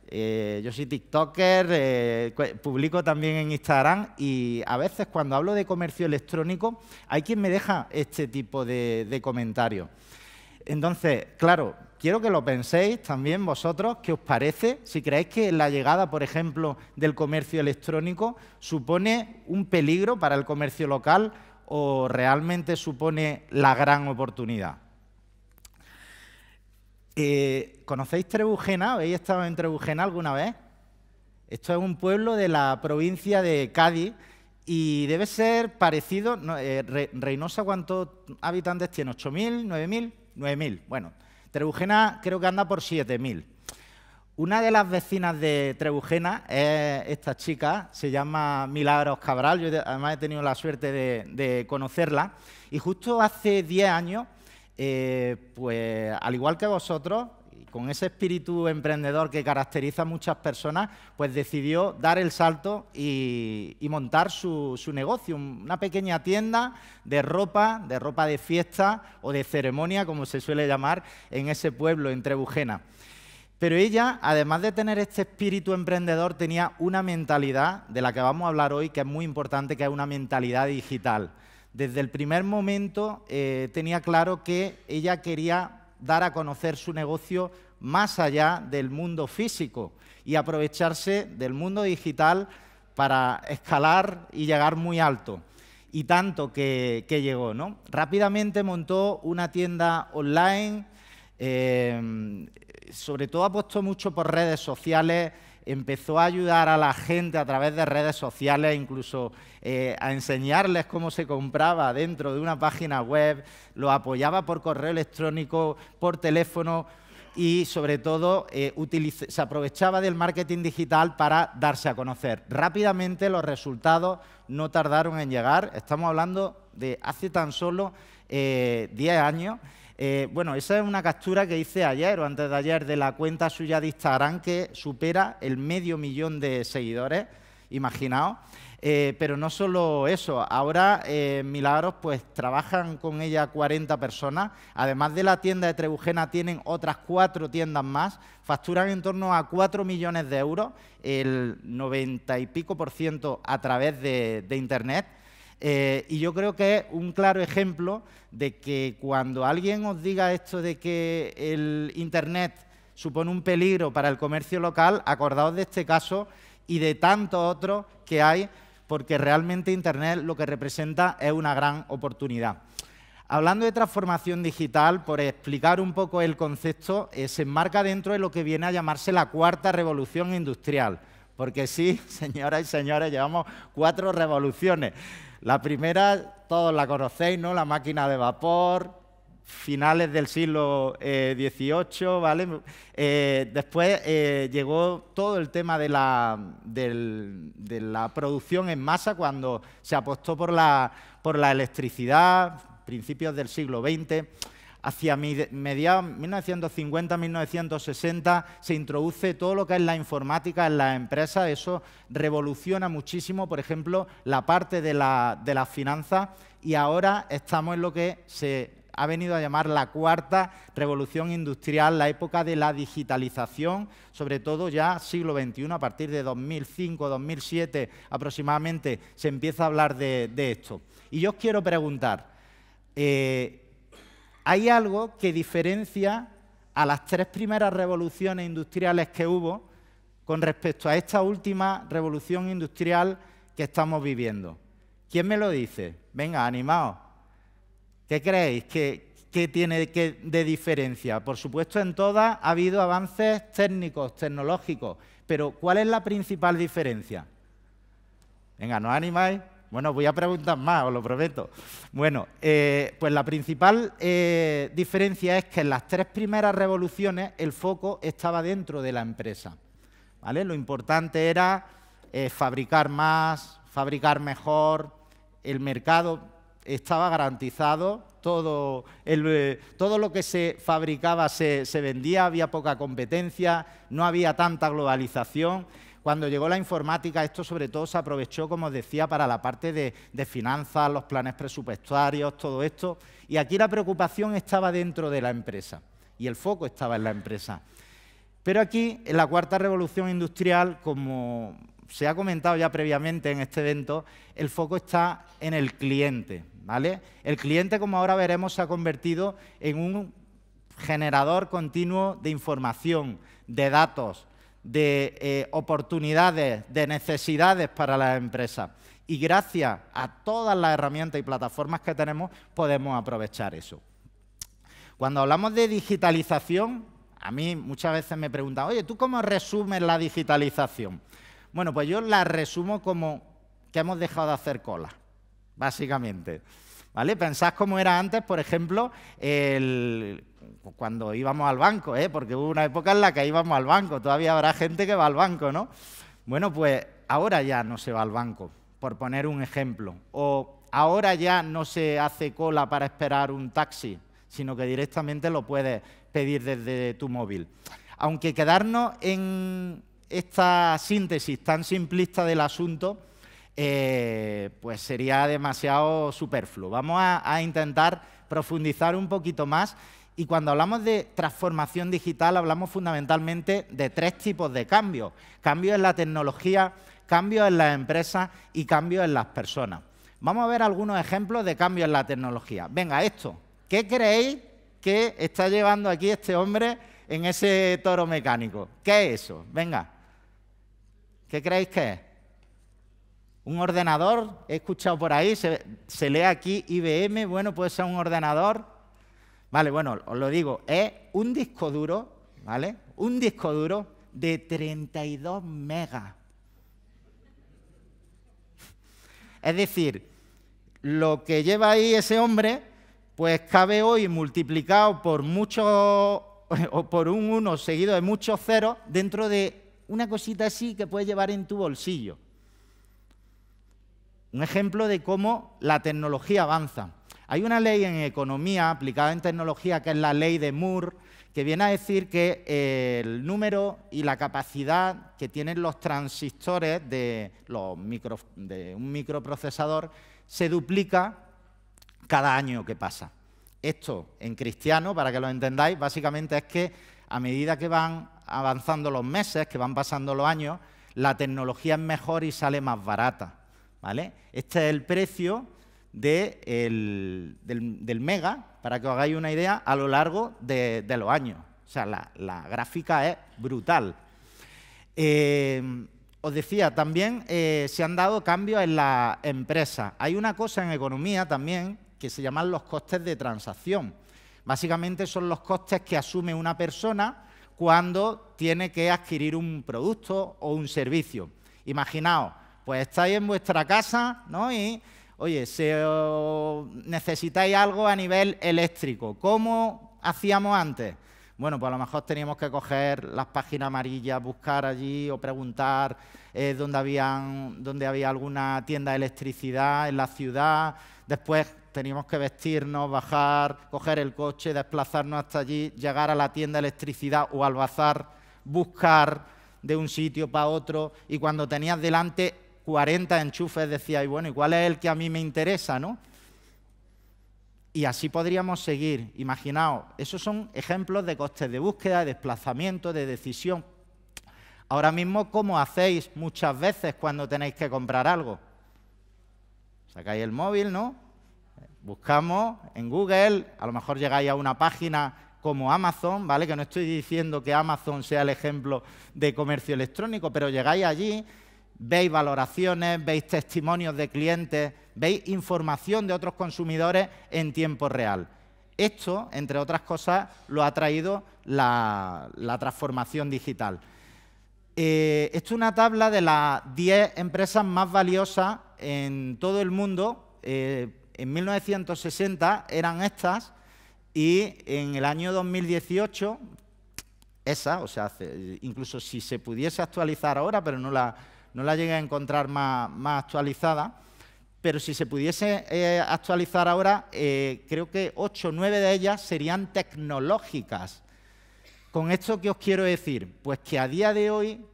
eh, yo soy TikToker, eh, publico también en Instagram y a veces cuando hablo de comercio electrónico hay quien me deja este tipo de, comentarios. Entonces, claro, quiero que lo penséis también vosotros, qué os parece, si creéis que la llegada, por ejemplo, del comercio electrónico supone un peligro para el comercio local o realmente supone la gran oportunidad. Eh, ¿Conocéis Trebujena? ¿Habéis estado en Trebujena alguna vez? Esto es un pueblo de la provincia de Cádiz y debe ser parecido. Eh, Reynosa, ¿cuántos habitantes tiene? ¿8.000? ¿9.000? 9.000. Bueno, Trebujena creo que anda por 7.000. Una de las vecinas de Trebujena es esta chica, se llama Milagros Cabral. Yo además he tenido la suerte de, de conocerla. Y justo hace 10 años eh, pues al igual que vosotros, con ese espíritu emprendedor que caracteriza a muchas personas, pues decidió dar el salto y, montar su, su, negocio, una pequeña tienda de ropa, de ropa de fiesta o de ceremonia, como se suele llamar en ese pueblo, en Trebujena. Pero ella, además de tener este espíritu emprendedor, tenía una mentalidad de la que vamos a hablar hoy, que es muy importante, que es una mentalidad digital. Desde el primer momento eh, tenía claro que ella quería dar a conocer su negocio más allá del mundo físico y aprovecharse del mundo digital para escalar y llegar muy alto. Y tanto que, llegó. ¿no? Rápidamente montó una tienda online. Eh, sobre todo apostó mucho por redes sociales, empezó a ayudar a la gente a través de redes sociales, incluso eh, a enseñarles cómo se compraba dentro de una página web, lo apoyaba por correo electrónico, por teléfono y sobre todo eh, se aprovechaba del marketing digital para darse a conocer. Rápidamente los resultados no tardaron en llegar, estamos hablando de hace tan solo 10 eh, años eh, bueno, esa es una captura que hice ayer o antes de ayer de la cuenta suya de Instagram que supera el medio millón de seguidores, imaginaos. Eh, pero no solo eso, ahora eh, Milagros pues trabajan con ella 40 personas, además de la tienda de Trebujena tienen otras cuatro tiendas más, facturan en torno a 4 millones de euros, el 90 y pico por ciento a través de Internet. Eh, y yo creo que es un claro ejemplo de que cuando alguien os diga esto de que el Internet supone un peligro para el comercio local, acordaos de este caso y de tantos otros que hay, porque realmente Internet lo que representa es una gran oportunidad. Hablando de transformación digital, por explicar un poco el concepto, eh, se enmarca dentro de lo que viene a llamarse la cuarta revolución industrial. Porque sí, señoras y señores, llevamos cuatro revoluciones. La primera, todos la conocéis, ¿no? La máquina de vapor, finales del siglo XVIII, eh, ¿vale? Eh, después eh, llegó todo el tema de la, producción en masa cuando se apostó por la electricidad, principios del siglo XX hacia mediados 1950-1960 se introduce todo lo que es la informática en las empresas. Eso revoluciona muchísimo, por ejemplo, la parte de las la finanzas y ahora estamos en lo que se ha venido a llamar la cuarta revolución industrial, la época de la digitalización, sobre todo ya siglo XXI, a partir de 2005-2007 aproximadamente se empieza a hablar de, esto. Y yo os quiero preguntar, eh, hay algo que diferencia a las tres primeras revoluciones industriales que hubo con respecto a esta última revolución industrial que estamos viviendo. ¿Quién me lo dice? Venga, animaos. ¿Qué creéis que, tiene de diferencia? Por supuesto, en todas ha habido avances técnicos, tecnológicos, pero ¿cuál es la principal diferencia? Venga, ¿no animáis? Bueno, voy a preguntar más, os lo prometo. Bueno, eh, pues la principal eh, diferencia es que en las tres primeras revoluciones el foco estaba dentro de la empresa. ¿vale? Lo importante era eh, fabricar más, fabricar mejor, el mercado estaba garantizado, todo, todo lo que se fabricaba se vendía, había poca competencia, no había tanta globalización cuando llegó la informática, esto sobre todo se aprovechó, como os decía, para la parte de, finanzas, los planes presupuestarios, todo esto. Y aquí la preocupación estaba dentro de la empresa y el foco estaba en la empresa. Pero aquí, en la cuarta revolución industrial, como se ha comentado ya previamente en este evento, el foco está en el cliente. ¿vale? El cliente, como ahora veremos, se ha convertido en un generador continuo de información, de datos, de eh, oportunidades, de necesidades para las empresas. Y gracias a todas las herramientas y plataformas que tenemos, podemos aprovechar eso. Cuando hablamos de digitalización, a mí muchas veces me preguntan, oye, ¿tú cómo resumes la digitalización? Bueno, pues yo la resumo como que hemos dejado de hacer cola, básicamente. ¿Vale? Pensad cómo era antes, por ejemplo, el, cuando íbamos al banco, ¿eh? porque hubo una época en la que íbamos al banco, todavía habrá gente que va al banco, ¿no? Bueno, pues ahora ya no se va al banco, por poner un ejemplo, o ahora ya no se hace cola para esperar un taxi, sino que directamente lo puedes pedir desde tu móvil. Aunque quedarnos en esta síntesis tan simplista del asunto, eh, pues sería demasiado superfluo. Vamos a, intentar profundizar un poquito más y cuando hablamos de transformación digital hablamos fundamentalmente de tres tipos de cambios. Cambios en la tecnología, cambios en las empresas y cambios en las personas. Vamos a ver algunos ejemplos de cambios en la tecnología. Venga, esto, ¿qué creéis que está llevando aquí este hombre en ese toro mecánico? ¿Qué es eso? Venga, ¿qué creéis que es? Un ordenador, he escuchado por ahí, se, lee aquí IBM, bueno, puede ser un ordenador. Vale, bueno, os lo digo, es un disco duro, ¿vale? Un disco duro de 32 megas. Es decir, lo que lleva ahí ese hombre, pues cabe hoy multiplicado por muchos, o por un 1 seguido de muchos ceros, dentro de una cosita así que puedes llevar en tu bolsillo. Un ejemplo de cómo la tecnología avanza. Hay una ley en economía aplicada en tecnología que es la ley de Moore, que viene a decir que eh, el número y la capacidad que tienen los transistores de, de un microprocesador se duplica cada año que pasa. Esto, en cristiano, para que lo entendáis, básicamente es que a medida que van avanzando los meses, que van pasando los años, la tecnología es mejor y sale más barata. ¿vale? Este es el precio del, mega, para que os hagáis una idea, a lo largo de, los años. O sea, la, gráfica es brutal. Eh, os decía, también eh, se han dado cambios en la empresa. Hay una cosa en economía también que se llaman los costes de transacción. Básicamente son los costes que asume una persona cuando tiene que adquirir un producto o un servicio. Imaginaos, pues estáis en vuestra casa, ¿no? Y, oye, necesitáis algo a nivel eléctrico. ¿Cómo hacíamos antes? Bueno, pues a lo mejor teníamos que coger las páginas amarillas, buscar allí o preguntar eh, dónde, habían, dónde había alguna tienda de electricidad en la ciudad. Después teníamos que vestirnos, bajar, coger el coche, desplazarnos hasta allí, llegar a la tienda de electricidad o al bazar, buscar de un sitio para otro y cuando tenías delante 40 enchufes, decía, y bueno, ¿y cuál es el que a mí me interesa, no? Y así podríamos seguir. Imaginaos, esos son ejemplos de costes de búsqueda, de desplazamiento, de decisión. Ahora mismo, ¿cómo hacéis muchas veces cuando tenéis que comprar algo? Sacáis el móvil, ¿no? Buscamos en Google, a lo mejor llegáis a una página como Amazon, ¿vale? Que no estoy diciendo que Amazon sea el ejemplo de comercio electrónico, pero llegáis allí veis valoraciones, veis testimonios de clientes, veis información de otros consumidores en tiempo real. Esto, entre otras cosas, lo ha traído la, transformación digital. Eh, esto es una tabla de las 10 empresas más valiosas en todo el mundo. Eh, en 1960 eran estas y en el año 2018, esa, o sea, incluso si se pudiese actualizar ahora, pero no la, no la llegué a encontrar más, actualizada, pero si se pudiese eh, actualizar ahora, eh, creo que ocho o nueve de ellas serían tecnológicas. ¿Con esto qué os quiero decir? Pues que a día de hoy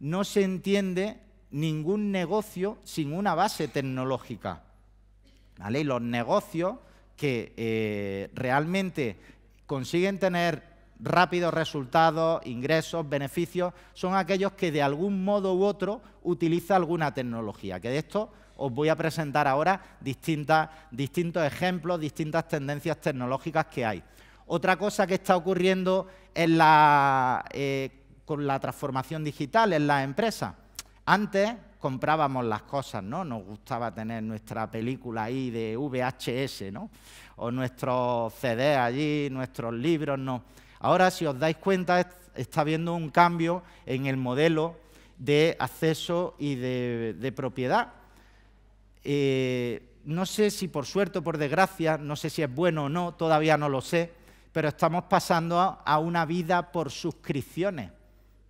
no se entiende ningún negocio sin una base tecnológica. ¿Vale? Los negocios que eh, realmente consiguen tener rápidos resultados, ingresos, beneficios, son aquellos que de algún modo u otro utilizan alguna tecnología. Que de esto os voy a presentar ahora distintos ejemplos, distintas tendencias tecnológicas que hay. Otra cosa que está ocurriendo eh, con la transformación digital en las empresas. Antes comprábamos las cosas, ¿no? Nos gustaba tener nuestra película ahí de VHS, ¿no? O nuestros CD allí, nuestros libros, ¿no? Ahora, si os dais cuenta, está habiendo un cambio en el modelo de acceso y de, propiedad. Eh, no sé si por suerte o por desgracia, no sé si es bueno o no, todavía no lo sé, pero estamos pasando a, una vida por suscripciones.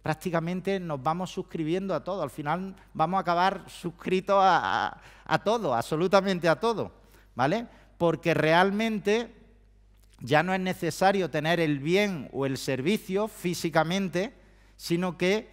Prácticamente nos vamos suscribiendo a todo. Al final vamos a acabar suscritos a, a todo, absolutamente a todo. ¿Vale? Porque realmente ya no es necesario tener el bien o el servicio físicamente, sino que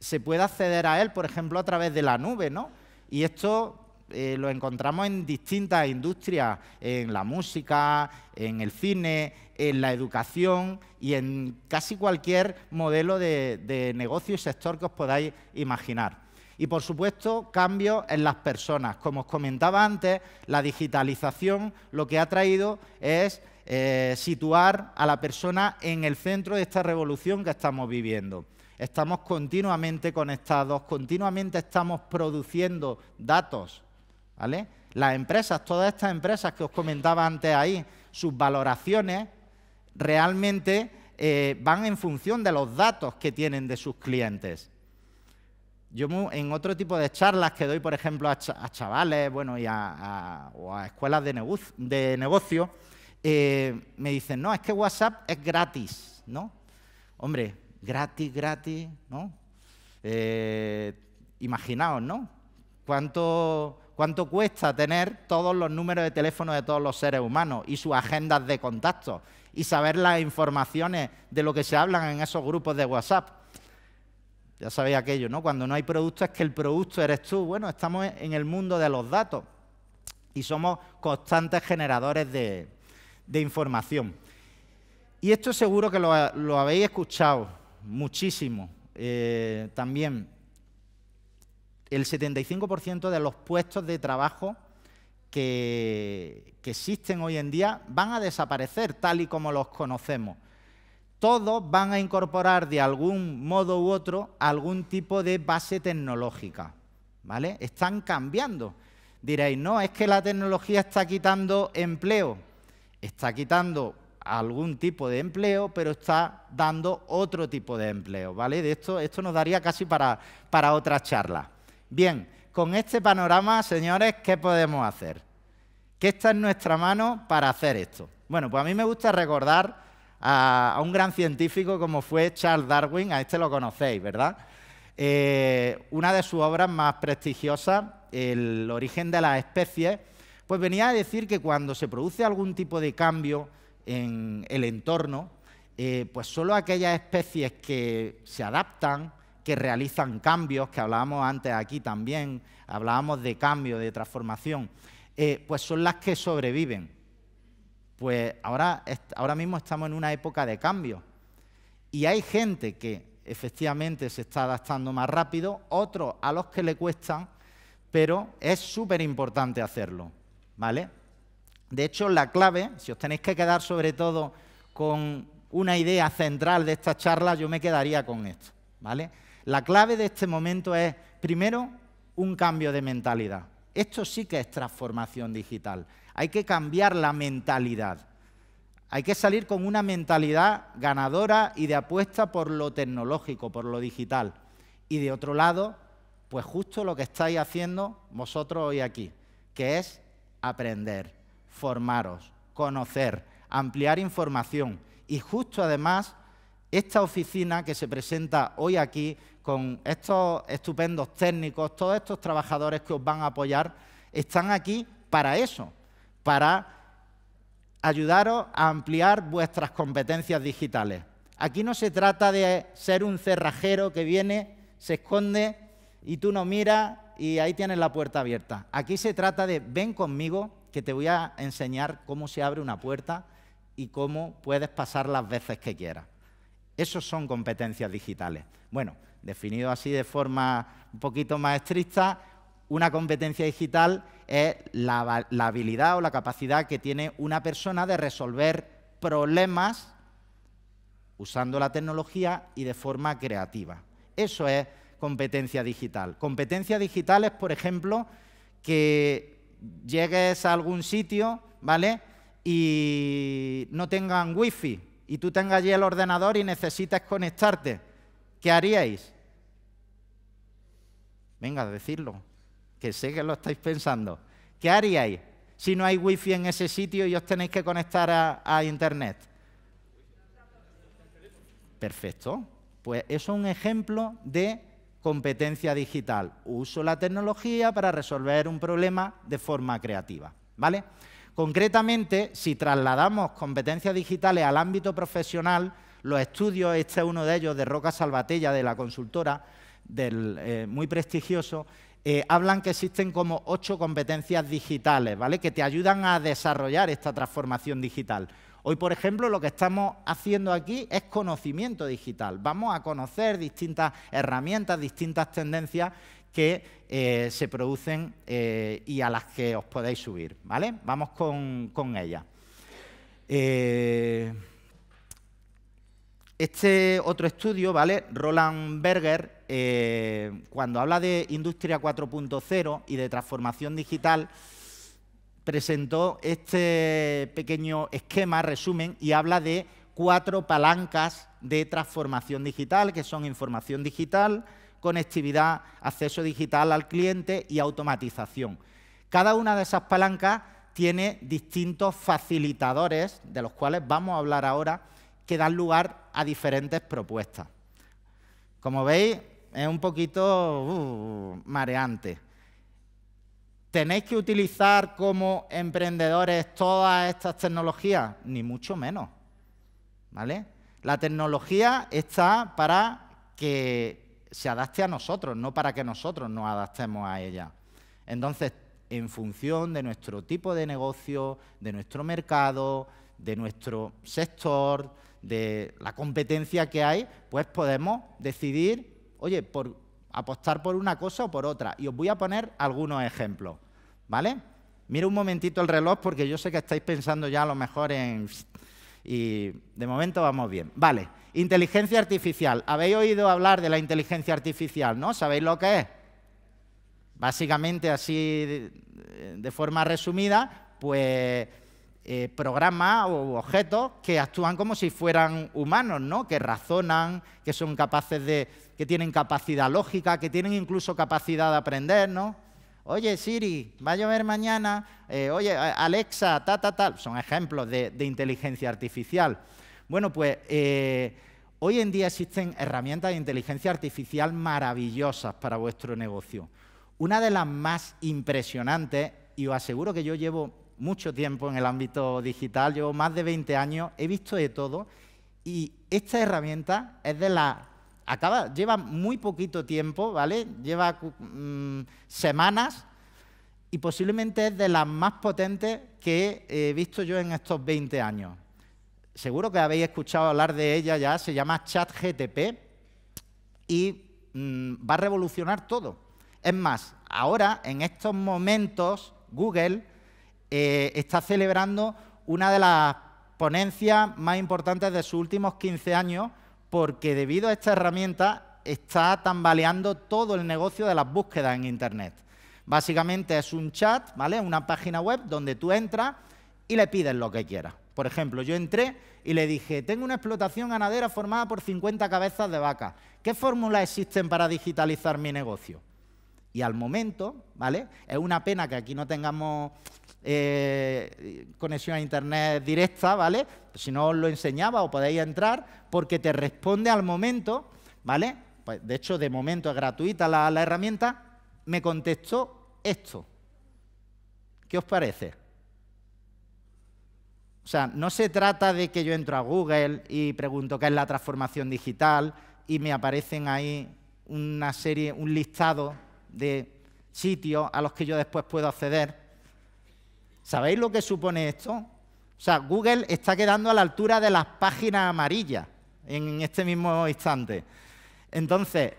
se puede acceder a él, por ejemplo, a través de la nube, ¿no? Y esto eh, lo encontramos en distintas industrias, en la música, en el cine, en la educación y en casi cualquier modelo de, de negocio y sector que os podáis imaginar. Y, por supuesto, cambios en las personas. Como os comentaba antes, la digitalización lo que ha traído es eh, situar a la persona en el centro de esta revolución que estamos viviendo. Estamos continuamente conectados, continuamente estamos produciendo datos. Las empresas, todas estas empresas que os comentaba antes ahí, sus valoraciones realmente eh, van en función de los datos que tienen de sus clientes. Yo en otro tipo de charlas que doy, por ejemplo, a, chavales bueno, y a, o a escuelas de, negocio, eh, me dicen, no, es que WhatsApp es gratis, ¿no? Hombre, gratis, gratis, ¿no? Eh, imaginaos, ¿no? ¿Cuánto, ¿Cuánto cuesta tener todos los números de teléfono de todos los seres humanos y sus agendas de contacto y saber las informaciones de lo que se hablan en esos grupos de WhatsApp? Ya sabéis aquello, ¿no? Cuando no hay producto es que el producto eres tú. Bueno, estamos en el mundo de los datos y somos constantes generadores de, información. Y esto seguro que lo, habéis escuchado muchísimo. Eh, también el 75% de los puestos de trabajo que, existen hoy en día van a desaparecer tal y como los conocemos. Todos van a incorporar de algún modo u otro algún tipo de base tecnológica. ¿Vale? Están cambiando. Diréis, no, es que la tecnología está quitando empleo está quitando algún tipo de empleo, pero está dando otro tipo de empleo, ¿vale? De esto, esto nos daría casi para, para otra charla. Bien, con este panorama, señores, ¿qué podemos hacer? ¿Qué está en nuestra mano para hacer esto? Bueno, pues a mí me gusta recordar a, un gran científico como fue Charles Darwin, a este lo conocéis, ¿verdad? Eh, una de sus obras más prestigiosas, El origen de las especies, pues venía a decir que cuando se produce algún tipo de cambio en el entorno, eh, pues solo aquellas especies que se adaptan, que realizan cambios, que hablábamos antes aquí también, hablábamos de cambio, de transformación, eh, pues son las que sobreviven. Pues ahora, ahora mismo estamos en una época de cambio y hay gente que efectivamente se está adaptando más rápido, otros a los que le cuestan, pero es súper importante hacerlo. ¿vale? De hecho, la clave, si os tenéis que quedar sobre todo con una idea central de esta charla, yo me quedaría con esto, ¿vale? La clave de este momento es, primero, un cambio de mentalidad. Esto sí que es transformación digital. Hay que cambiar la mentalidad. Hay que salir con una mentalidad ganadora y de apuesta por lo tecnológico, por lo digital. Y de otro lado, pues justo lo que estáis haciendo vosotros hoy aquí, que es aprender, formaros, conocer, ampliar información. Y justo además, esta oficina que se presenta hoy aquí, con estos estupendos técnicos, todos estos trabajadores que os van a apoyar, están aquí para eso, para ayudaros a ampliar vuestras competencias digitales. Aquí no se trata de ser un cerrajero que viene, se esconde y tú no miras y ahí tienes la puerta abierta. Aquí se trata de ven conmigo que te voy a enseñar cómo se abre una puerta y cómo puedes pasar las veces que quieras. Esos son competencias digitales. Bueno, definido así de forma un poquito más estricta, una competencia digital es la, habilidad o la capacidad que tiene una persona de resolver problemas usando la tecnología y de forma creativa. Eso es competencia digital. Competencia digital es, por ejemplo, que llegues a algún sitio, ¿vale? Y no tengan wifi y tú tengas allí el ordenador y necesitas conectarte. ¿Qué haríais? Venga, decirlo, que sé que lo estáis pensando. ¿Qué haríais si no hay wifi en ese sitio y os tenéis que conectar a, a internet? Perfecto. Pues eso es un ejemplo de competencia digital. Uso la tecnología para resolver un problema de forma creativa. ¿Vale? Concretamente, si trasladamos competencias digitales al ámbito profesional, los estudios, este es uno de ellos, de Roca Salvatella, de la consultora, del, eh, muy prestigioso, eh, hablan que existen como ocho competencias digitales, ¿vale? Que te ayudan a desarrollar esta transformación digital. Hoy, por ejemplo, lo que estamos haciendo aquí es conocimiento digital. Vamos a conocer distintas herramientas, distintas tendencias que eh, se producen y a las que os podéis subir, ¿vale? Vamos con, con ellas. Este otro estudio, ¿vale? Roland Berger, eh, cuando habla de Industria 4.0 y de transformación digital, presentó este pequeño esquema, resumen, y habla de cuatro palancas de transformación digital, que son información digital, conectividad, acceso digital al cliente y automatización. Cada una de esas palancas tiene distintos facilitadores, de los cuales vamos a hablar ahora, que dan lugar a diferentes propuestas. Como veis, es un poquito uh, mareante. ¿Tenéis que utilizar como emprendedores todas estas tecnologías? Ni mucho menos. ¿Vale? La tecnología está para que se adapte a nosotros, no para que nosotros nos adaptemos a ella. Entonces, en función de nuestro tipo de negocio, de nuestro mercado, de nuestro sector, de la competencia que hay, pues podemos decidir, oye, por apostar por una cosa o por otra. Y os voy a poner algunos ejemplos, ¿vale? Mira un momentito el reloj porque yo sé que estáis pensando ya a lo mejor en... Y de momento vamos bien. Vale, inteligencia artificial. ¿Habéis oído hablar de la inteligencia artificial, no? ¿Sabéis lo que es? Básicamente, así de forma resumida, pues eh, programas o objetos que actúan como si fueran humanos, ¿no? que razonan, que son capaces de, que tienen capacidad lógica, que tienen incluso capacidad de aprender, ¿no? Oye, Siri, va a llover mañana, eh, oye, Alexa, ta, ta, tal, son ejemplos de, inteligencia artificial. Bueno, pues eh, hoy en día existen herramientas de inteligencia artificial maravillosas para vuestro negocio. Una de las más impresionantes, y os aseguro que yo llevo mucho tiempo en el ámbito digital, llevo más de 20 años, he visto de todo y esta herramienta es de la acaba lleva muy poquito tiempo, ¿vale? Lleva mm, semanas y posiblemente es de las más potentes que he visto yo en estos 20 años. Seguro que habéis escuchado hablar de ella ya, se llama ChatGTP y mm, va a revolucionar todo. Es más, ahora, en estos momentos, Google eh, está celebrando una de las ponencias más importantes de sus últimos 15 años porque debido a esta herramienta está tambaleando todo el negocio de las búsquedas en Internet. Básicamente es un chat, ¿vale? Una página web donde tú entras y le pides lo que quieras. Por ejemplo, yo entré y le dije, tengo una explotación ganadera formada por 50 cabezas de vaca. ¿Qué fórmulas existen para digitalizar mi negocio? Y al momento, ¿vale? Es una pena que aquí no tengamos eh, conexión a internet directa, ¿vale? si no os lo enseñaba o podéis entrar, porque te responde al momento, ¿vale? Pues, de hecho, de momento es gratuita la, la herramienta, me contestó esto. ¿Qué os parece? O sea, no se trata de que yo entro a Google y pregunto qué es la transformación digital y me aparecen ahí una serie, un listado de sitios a los que yo después puedo acceder. ¿Sabéis lo que supone esto? O sea, Google está quedando a la altura de las páginas amarillas en este mismo instante. Entonces,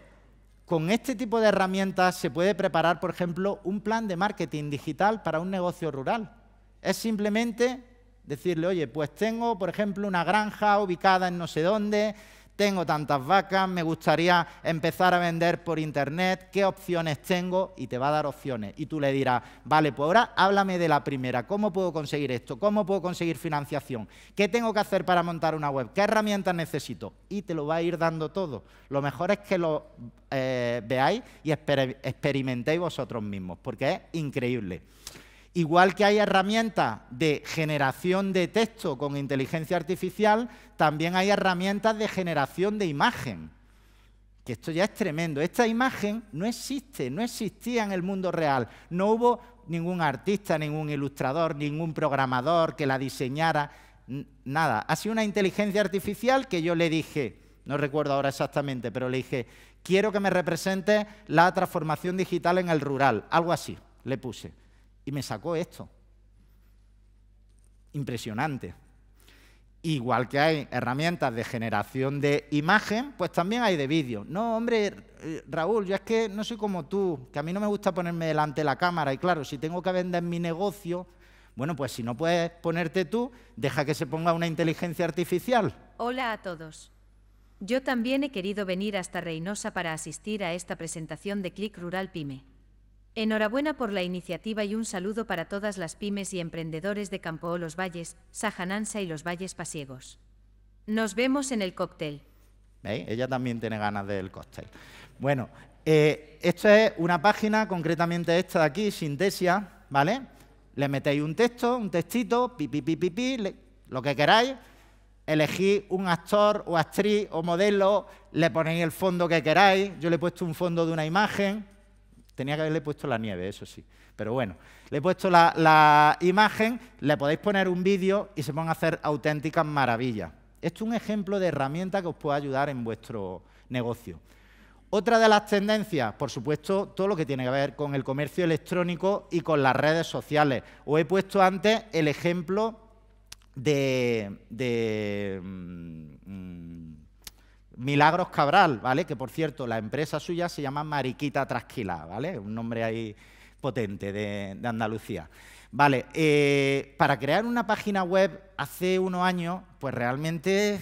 con este tipo de herramientas se puede preparar, por ejemplo, un plan de marketing digital para un negocio rural. Es simplemente decirle, oye, pues tengo, por ejemplo, una granja ubicada en no sé dónde, tengo tantas vacas, me gustaría empezar a vender por internet, qué opciones tengo y te va a dar opciones. Y tú le dirás, vale, pues ahora háblame de la primera, ¿cómo puedo conseguir esto? ¿Cómo puedo conseguir financiación? ¿Qué tengo que hacer para montar una web? ¿Qué herramientas necesito? Y te lo va a ir dando todo. Lo mejor es que lo eh, veáis y experimentéis vosotros mismos, porque es increíble. Igual que hay herramientas de generación de texto con inteligencia artificial, también hay herramientas de generación de imagen. Que esto ya es tremendo. Esta imagen no existe, no existía en el mundo real. No hubo ningún artista, ningún ilustrador, ningún programador que la diseñara, nada. Ha sido una inteligencia artificial que yo le dije, no recuerdo ahora exactamente, pero le dije, quiero que me represente la transformación digital en el rural, algo así, le puse. Y me sacó esto. Impresionante. Igual que hay herramientas de generación de imagen, pues también hay de vídeo. No, hombre, eh, Raúl, yo es que no soy como tú, que a mí no me gusta ponerme delante de la cámara y claro, si tengo que vender mi negocio, bueno, pues si no puedes ponerte tú, deja que se ponga una inteligencia artificial. Hola a todos. Yo también he querido venir hasta Reynosa para asistir a esta presentación de Click Rural Pyme. Enhorabuena por la iniciativa y un saludo para todas las pymes y emprendedores de Campo Los Valles, Sajanansa y Los Valles Pasiegos. Nos vemos en el cóctel. Ella también tiene ganas del cóctel. Bueno, eh, esto es una página, concretamente esta de aquí, Sintesia, ¿vale? Le metéis un texto, un textito, pi, pi, pi, pi, lo que queráis, elegís un actor o actriz o modelo, le ponéis el fondo que queráis. Yo le he puesto un fondo de una imagen, Tenía que haberle puesto la nieve, eso sí. Pero bueno, le he puesto la, imagen, le podéis poner un vídeo y se van a hacer auténticas maravillas. Esto es un ejemplo de herramienta que os puede ayudar en vuestro negocio. Otra de las tendencias, por supuesto, todo lo que tiene que ver con el comercio electrónico y con las redes sociales. Os he puesto antes el ejemplo de, mm, Milagros Cabral, ¿vale? Que por cierto, la empresa suya se llama Mariquita Trasquila, ¿vale? Un nombre ahí potente de, Andalucía. Vale, eh, para crear una página web hace unos años, pues realmente,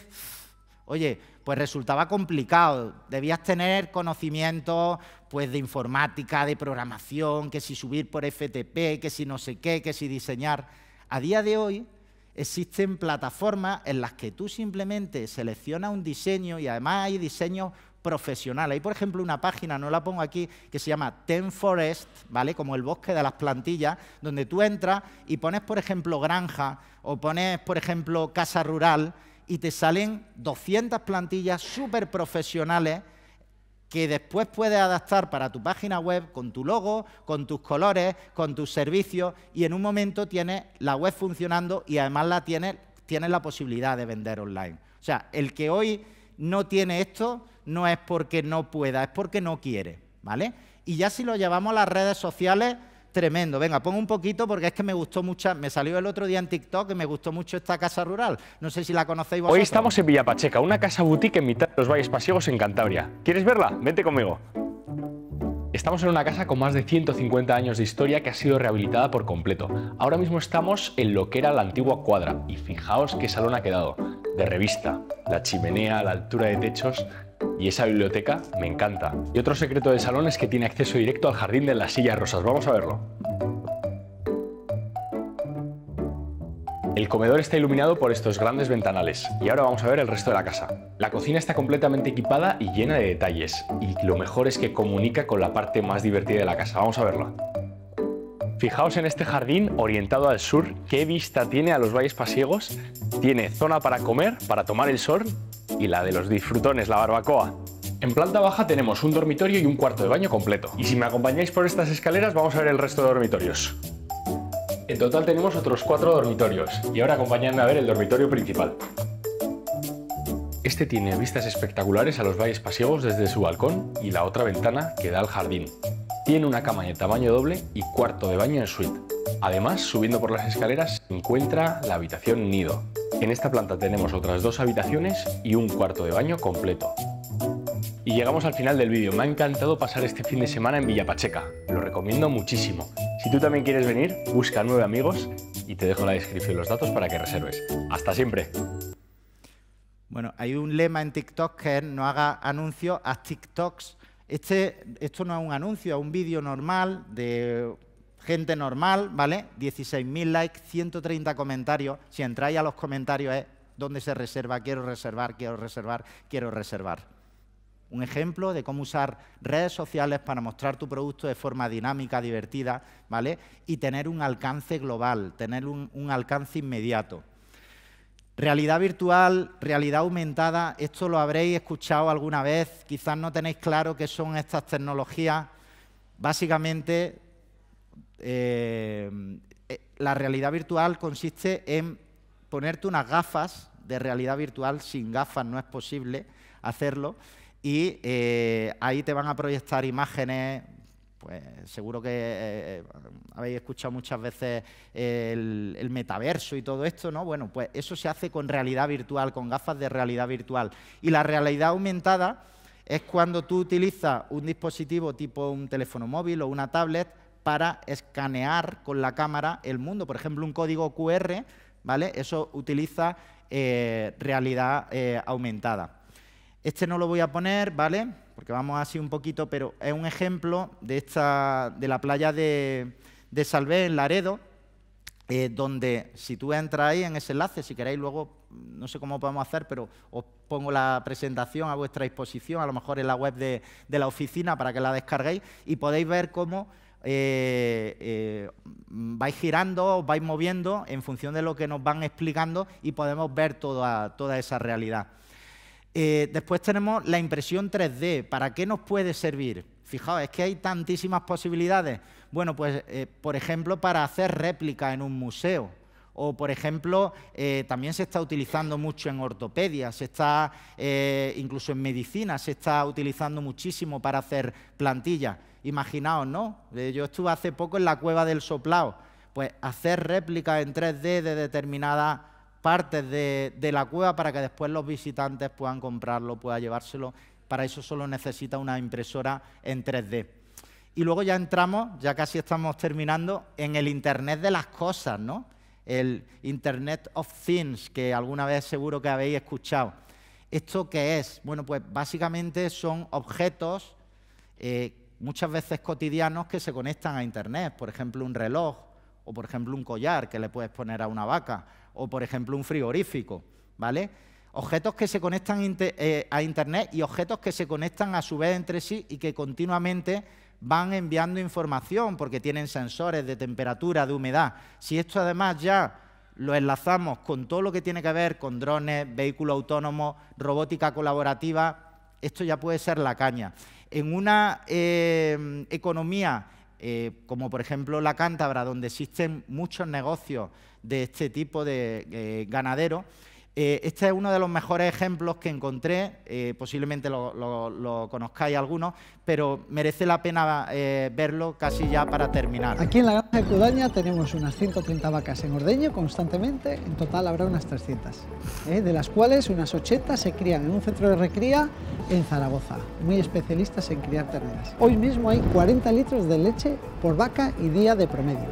oye, pues resultaba complicado. Debías tener conocimientos pues, de informática, de programación, que si subir por FTP, que si no sé qué, que si diseñar. A día de hoy, existen plataformas en las que tú simplemente seleccionas un diseño y además hay diseños profesionales. Hay, por ejemplo, una página, no la pongo aquí, que se llama Ten Forest, ¿vale? Como el bosque de las plantillas, donde tú entras y pones, por ejemplo, granja o pones, por ejemplo, casa rural y te salen 200 plantillas súper profesionales que después puedes adaptar para tu página web con tu logo, con tus colores, con tus servicios y en un momento tienes la web funcionando y además la tienes, la posibilidad de vender online. O sea, el que hoy no tiene esto no es porque no pueda, es porque no quiere, ¿vale? Y ya si lo llevamos a las redes sociales, tremendo. Venga, pongo un poquito porque es que me gustó mucho, me salió el otro día en TikTok y me gustó mucho esta casa rural. No sé si la conocéis vosotros. Hoy estamos en Villapacheca, una casa boutique en mitad de los Valles Pasiegos en Cantabria. ¿Quieres verla? Vente conmigo. Estamos en una casa con más de 150 años de historia que ha sido rehabilitada por completo. Ahora mismo estamos en lo que era la antigua cuadra y fijaos qué salón ha quedado. De revista, la chimenea, la altura de techos, y esa biblioteca me encanta. Y otro secreto del salón es que tiene acceso directo al jardín de las sillas rosas. Vamos a verlo. El comedor está iluminado por estos grandes ventanales y ahora vamos a ver el resto de la casa. La cocina está completamente equipada y llena de detalles y lo mejor es que comunica con la parte más divertida de la casa. Vamos a verlo. Fijaos en este jardín orientado al sur, qué vista tiene a los valles pasiegos. Tiene zona para comer, para tomar el sol y la de los disfrutones, la barbacoa. En planta baja tenemos un dormitorio y un cuarto de baño completo. Y si me acompañáis por estas escaleras vamos a ver el resto de dormitorios. En total tenemos otros cuatro dormitorios y ahora acompañadme a ver el dormitorio principal. Este tiene vistas espectaculares a los valles pasiegos desde su balcón y la otra ventana que da al jardín. Tiene una cama de tamaño doble y cuarto de baño en suite. Además, subiendo por las escaleras, se encuentra la habitación nido. En esta planta tenemos otras dos habitaciones y un cuarto de baño completo. Y llegamos al final del vídeo. Me ha encantado pasar este fin de semana en Villapacheca. Lo recomiendo muchísimo. Si tú también quieres venir, busca nueve amigos y te dejo en la descripción los datos para que reserves. ¡Hasta siempre! Bueno, hay un lema en TikTok que es no haga anuncios, haz TikToks este, esto no es un anuncio, es un vídeo normal de gente normal, ¿vale? 16.000 likes, 130 comentarios. Si entráis a los comentarios es dónde se reserva, quiero reservar, quiero reservar, quiero reservar. Un ejemplo de cómo usar redes sociales para mostrar tu producto de forma dinámica, divertida, ¿vale? Y tener un alcance global, tener un alcance inmediato. Realidad virtual, realidad aumentada, esto lo habréis escuchado alguna vez, quizás no tenéis claro qué son estas tecnologías. Básicamente, eh, eh, la realidad virtual consiste en ponerte unas gafas de realidad virtual, sin gafas no es posible hacerlo, y eh, ahí te van a proyectar imágenes, pues seguro que habéis escuchado muchas veces el, metaverso y todo esto, ¿no? Bueno, pues eso se hace con realidad virtual, con gafas de realidad virtual. Y la realidad aumentada es cuando tú utilizas un dispositivo tipo un teléfono móvil o una tablet para escanear con la cámara el mundo. Por ejemplo, un código QR, ¿vale? Eso utiliza eh, realidad eh, aumentada. Este no lo voy a poner, ¿vale? Porque vamos así un poquito, pero es un ejemplo de, esta, de la playa de, de Salvé, en Laredo, eh, donde si tú entras ahí en ese enlace, si queréis luego, no sé cómo podemos hacer, pero os pongo la presentación a vuestra disposición, a lo mejor en la web de, la oficina para que la descarguéis y podéis ver cómo eh, eh, vais girando, vais moviendo en función de lo que nos van explicando y podemos ver toda esa realidad. Eh, después tenemos la impresión 3D. ¿Para qué nos puede servir? Fijaos, es que hay tantísimas posibilidades. Bueno, pues, por ejemplo, para hacer réplica en un museo. O, por ejemplo, también se está utilizando mucho en ortopedia, se está, incluso en medicina, se está utilizando muchísimo para hacer plantillas. Imaginaos, ¿no? Eh, yo estuve hace poco en la cueva del soplao. Pues hacer réplicas en 3D de determinadas partes de, la cueva para que después los visitantes puedan comprarlo, puedan llevárselo. Para eso solo necesita una impresora en 3D. Y luego ya entramos, ya casi estamos terminando, en el Internet de las cosas, ¿no? El Internet of Things, que alguna vez seguro que habéis escuchado. ¿Esto qué es? Bueno, pues básicamente son objetos eh, muchas veces cotidianos que se conectan a Internet, por ejemplo un reloj o por ejemplo un collar que le puedes poner a una vaca o por ejemplo un frigorífico, ¿vale? Objetos que se conectan eh, a Internet y objetos que se conectan a su vez entre sí y que continuamente van enviando información porque tienen sensores de temperatura, de humedad. Si esto además ya lo enlazamos con todo lo que tiene que ver con drones, vehículos autónomos, robótica colaborativa, esto ya puede ser la caña en una eh, economía eh, como por ejemplo la cántabra, donde existen muchos negocios de este tipo de eh, ganaderos, eh, este es uno de los mejores ejemplos que encontré, eh, posiblemente lo, conozcáis algunos, pero merece la pena eh, verlo casi ya para terminar. Aquí en la granja de Cudaña tenemos unas 130 vacas en ordeño constantemente, en total habrá unas 300, de las cuales unas 80 se crían en un centro de recría en Zaragoza, muy especialistas en criar terneras. Hoy mismo hay 40 litros de leche por vaca y día de promedio.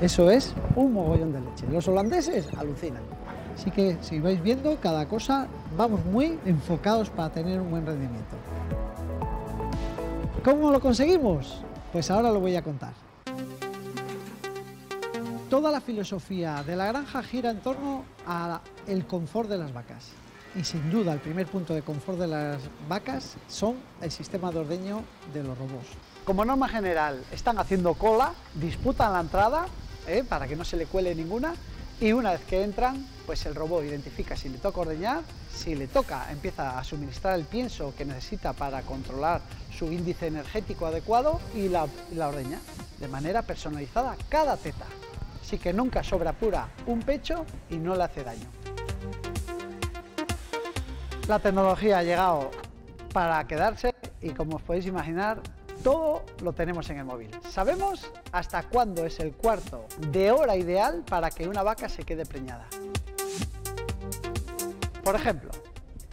Eso es un mogollón de leche. Los holandeses alucinan. Así que si vais viendo cada cosa, vamos muy enfocados para tener un buen rendimiento. ¿Cómo lo conseguimos? Pues ahora lo voy a contar. Toda la filosofía de la granja gira en torno al confort de las vacas. Y sin duda el primer punto de confort de las vacas son el sistema de ordeño de los robots. Como norma general están haciendo cola, disputan la entrada ¿eh? para que no se le cuele ninguna y una vez que entran, pues el robot identifica si le toca ordeñar, si le toca empieza a suministrar el pienso que necesita para controlar su índice energético adecuado y la, ordeña de manera personalizada cada teta. Así que nunca sobra pura un pecho y no le hace daño. La tecnología ha llegado para quedarse y como os podéis imaginar todo lo tenemos en el móvil. Sabemos hasta cuándo es el cuarto de hora ideal para que una vaca se quede preñada. Por ejemplo,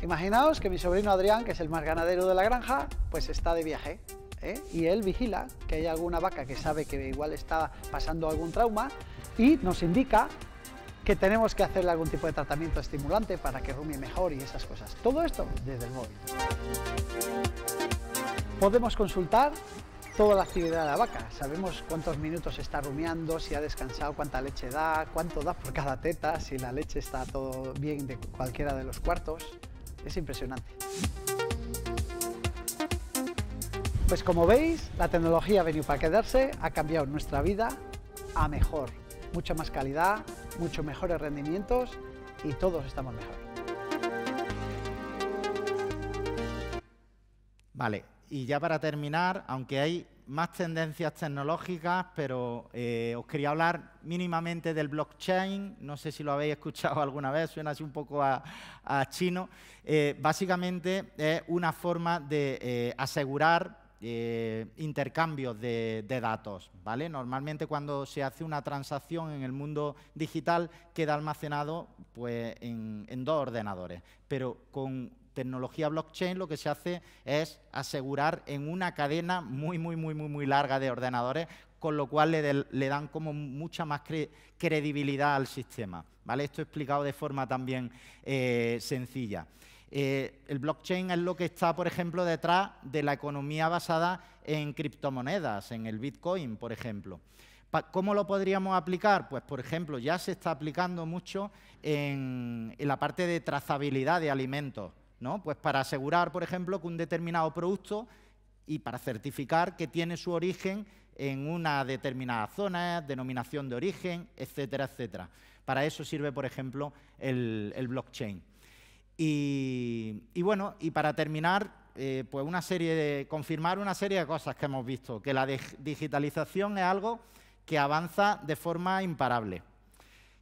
imaginaos que mi sobrino Adrián, que es el más ganadero de la granja, pues está de viaje. ¿eh? Y él vigila que hay alguna vaca que sabe que igual está pasando algún trauma y nos indica que tenemos que hacerle algún tipo de tratamiento estimulante para que rumie mejor y esas cosas. Todo esto desde el móvil. Podemos consultar toda la actividad de la vaca. Sabemos cuántos minutos está rumiando, si ha descansado, cuánta leche da, cuánto da por cada teta, si la leche está todo bien de cualquiera de los cuartos. Es impresionante. Pues como veis, la tecnología ha venido para quedarse, ha cambiado nuestra vida a mejor. Mucha más calidad, mucho mejores rendimientos y todos estamos mejor. Vale, Y ya para terminar, aunque hay más tendencias tecnológicas, pero eh, os quería hablar mínimamente del blockchain. No sé si lo habéis escuchado alguna vez, suena así un poco a, chino. Eh, básicamente es una forma de eh, asegurar intercambios de, datos. ¿vale? Normalmente cuando se hace una transacción en el mundo digital queda almacenado pues, en, en dos ordenadores, pero con tecnología blockchain lo que se hace es asegurar en una cadena muy, muy, muy, muy, muy larga de ordenadores, con lo cual le, dan como mucha más credibilidad al sistema. ¿vale? Esto explicado de forma también eh, sencilla. Eh, el blockchain es lo que está, por ejemplo, detrás de la economía basada en criptomonedas, en el Bitcoin, por ejemplo. ¿Cómo lo podríamos aplicar? Pues, por ejemplo, ya se está aplicando mucho en la parte de trazabilidad de alimentos. ¿No? Pues para asegurar, por ejemplo, que un determinado producto y para certificar que tiene su origen en una determinada zona, denominación de origen, etcétera, etcétera. Para eso sirve, por ejemplo, el, blockchain. Y, bueno, y para terminar, eh, pues una serie de, confirmar una serie de cosas que hemos visto, que la digitalización es algo que avanza de forma imparable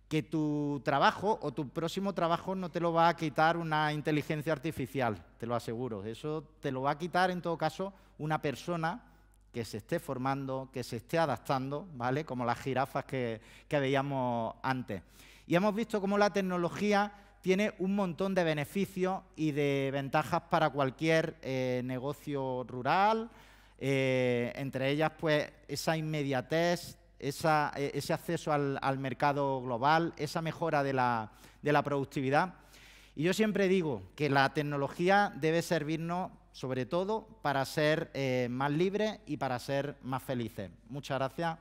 que tu trabajo o tu próximo trabajo no te lo va a quitar una inteligencia artificial, te lo aseguro. Eso te lo va a quitar, en todo caso, una persona que se esté formando, que se esté adaptando, ¿vale? Como las jirafas que, veíamos antes. Y hemos visto cómo la tecnología tiene un montón de beneficios y de ventajas para cualquier eh, negocio rural, eh, entre ellas, pues, esa inmediatez e, ese acceso al, mercado global, esa mejora de la, productividad. Y yo siempre digo que la tecnología debe servirnos sobre todo para ser eh, más libres y para ser más felices. Muchas gracias.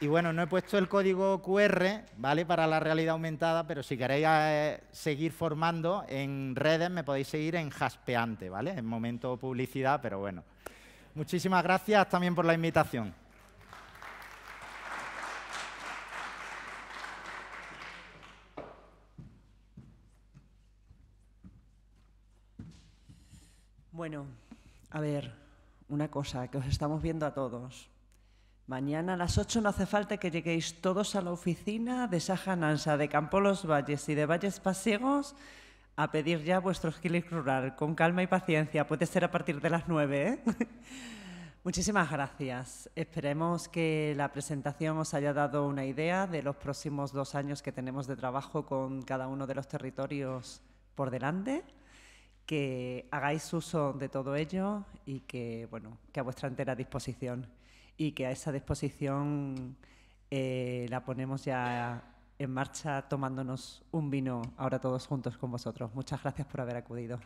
Y bueno, no he puesto el código QR, ¿vale? Para la realidad aumentada, pero si queréis eh, seguir formando en redes, me podéis seguir en Jaspeante, ¿vale? En momento publicidad, pero bueno. Muchísimas gracias también por la invitación. Bueno, a ver, una cosa, que os estamos viendo a todos. Mañana a las 8 no hace falta que lleguéis todos a la oficina de Saja Nansa, de Campo Los Valles y de Valles Pasiegos a pedir ya vuestro clic rural, con calma y paciencia. Puede ser a partir de las 9. ¿eh? Muchísimas gracias. Esperemos que la presentación os haya dado una idea de los próximos dos años que tenemos de trabajo con cada uno de los territorios por delante, que hagáis uso de todo ello y que, bueno, que a vuestra entera disposición y que a esa disposición eh, la ponemos ya en marcha tomándonos un vino ahora todos juntos con vosotros. Muchas gracias por haber acudido.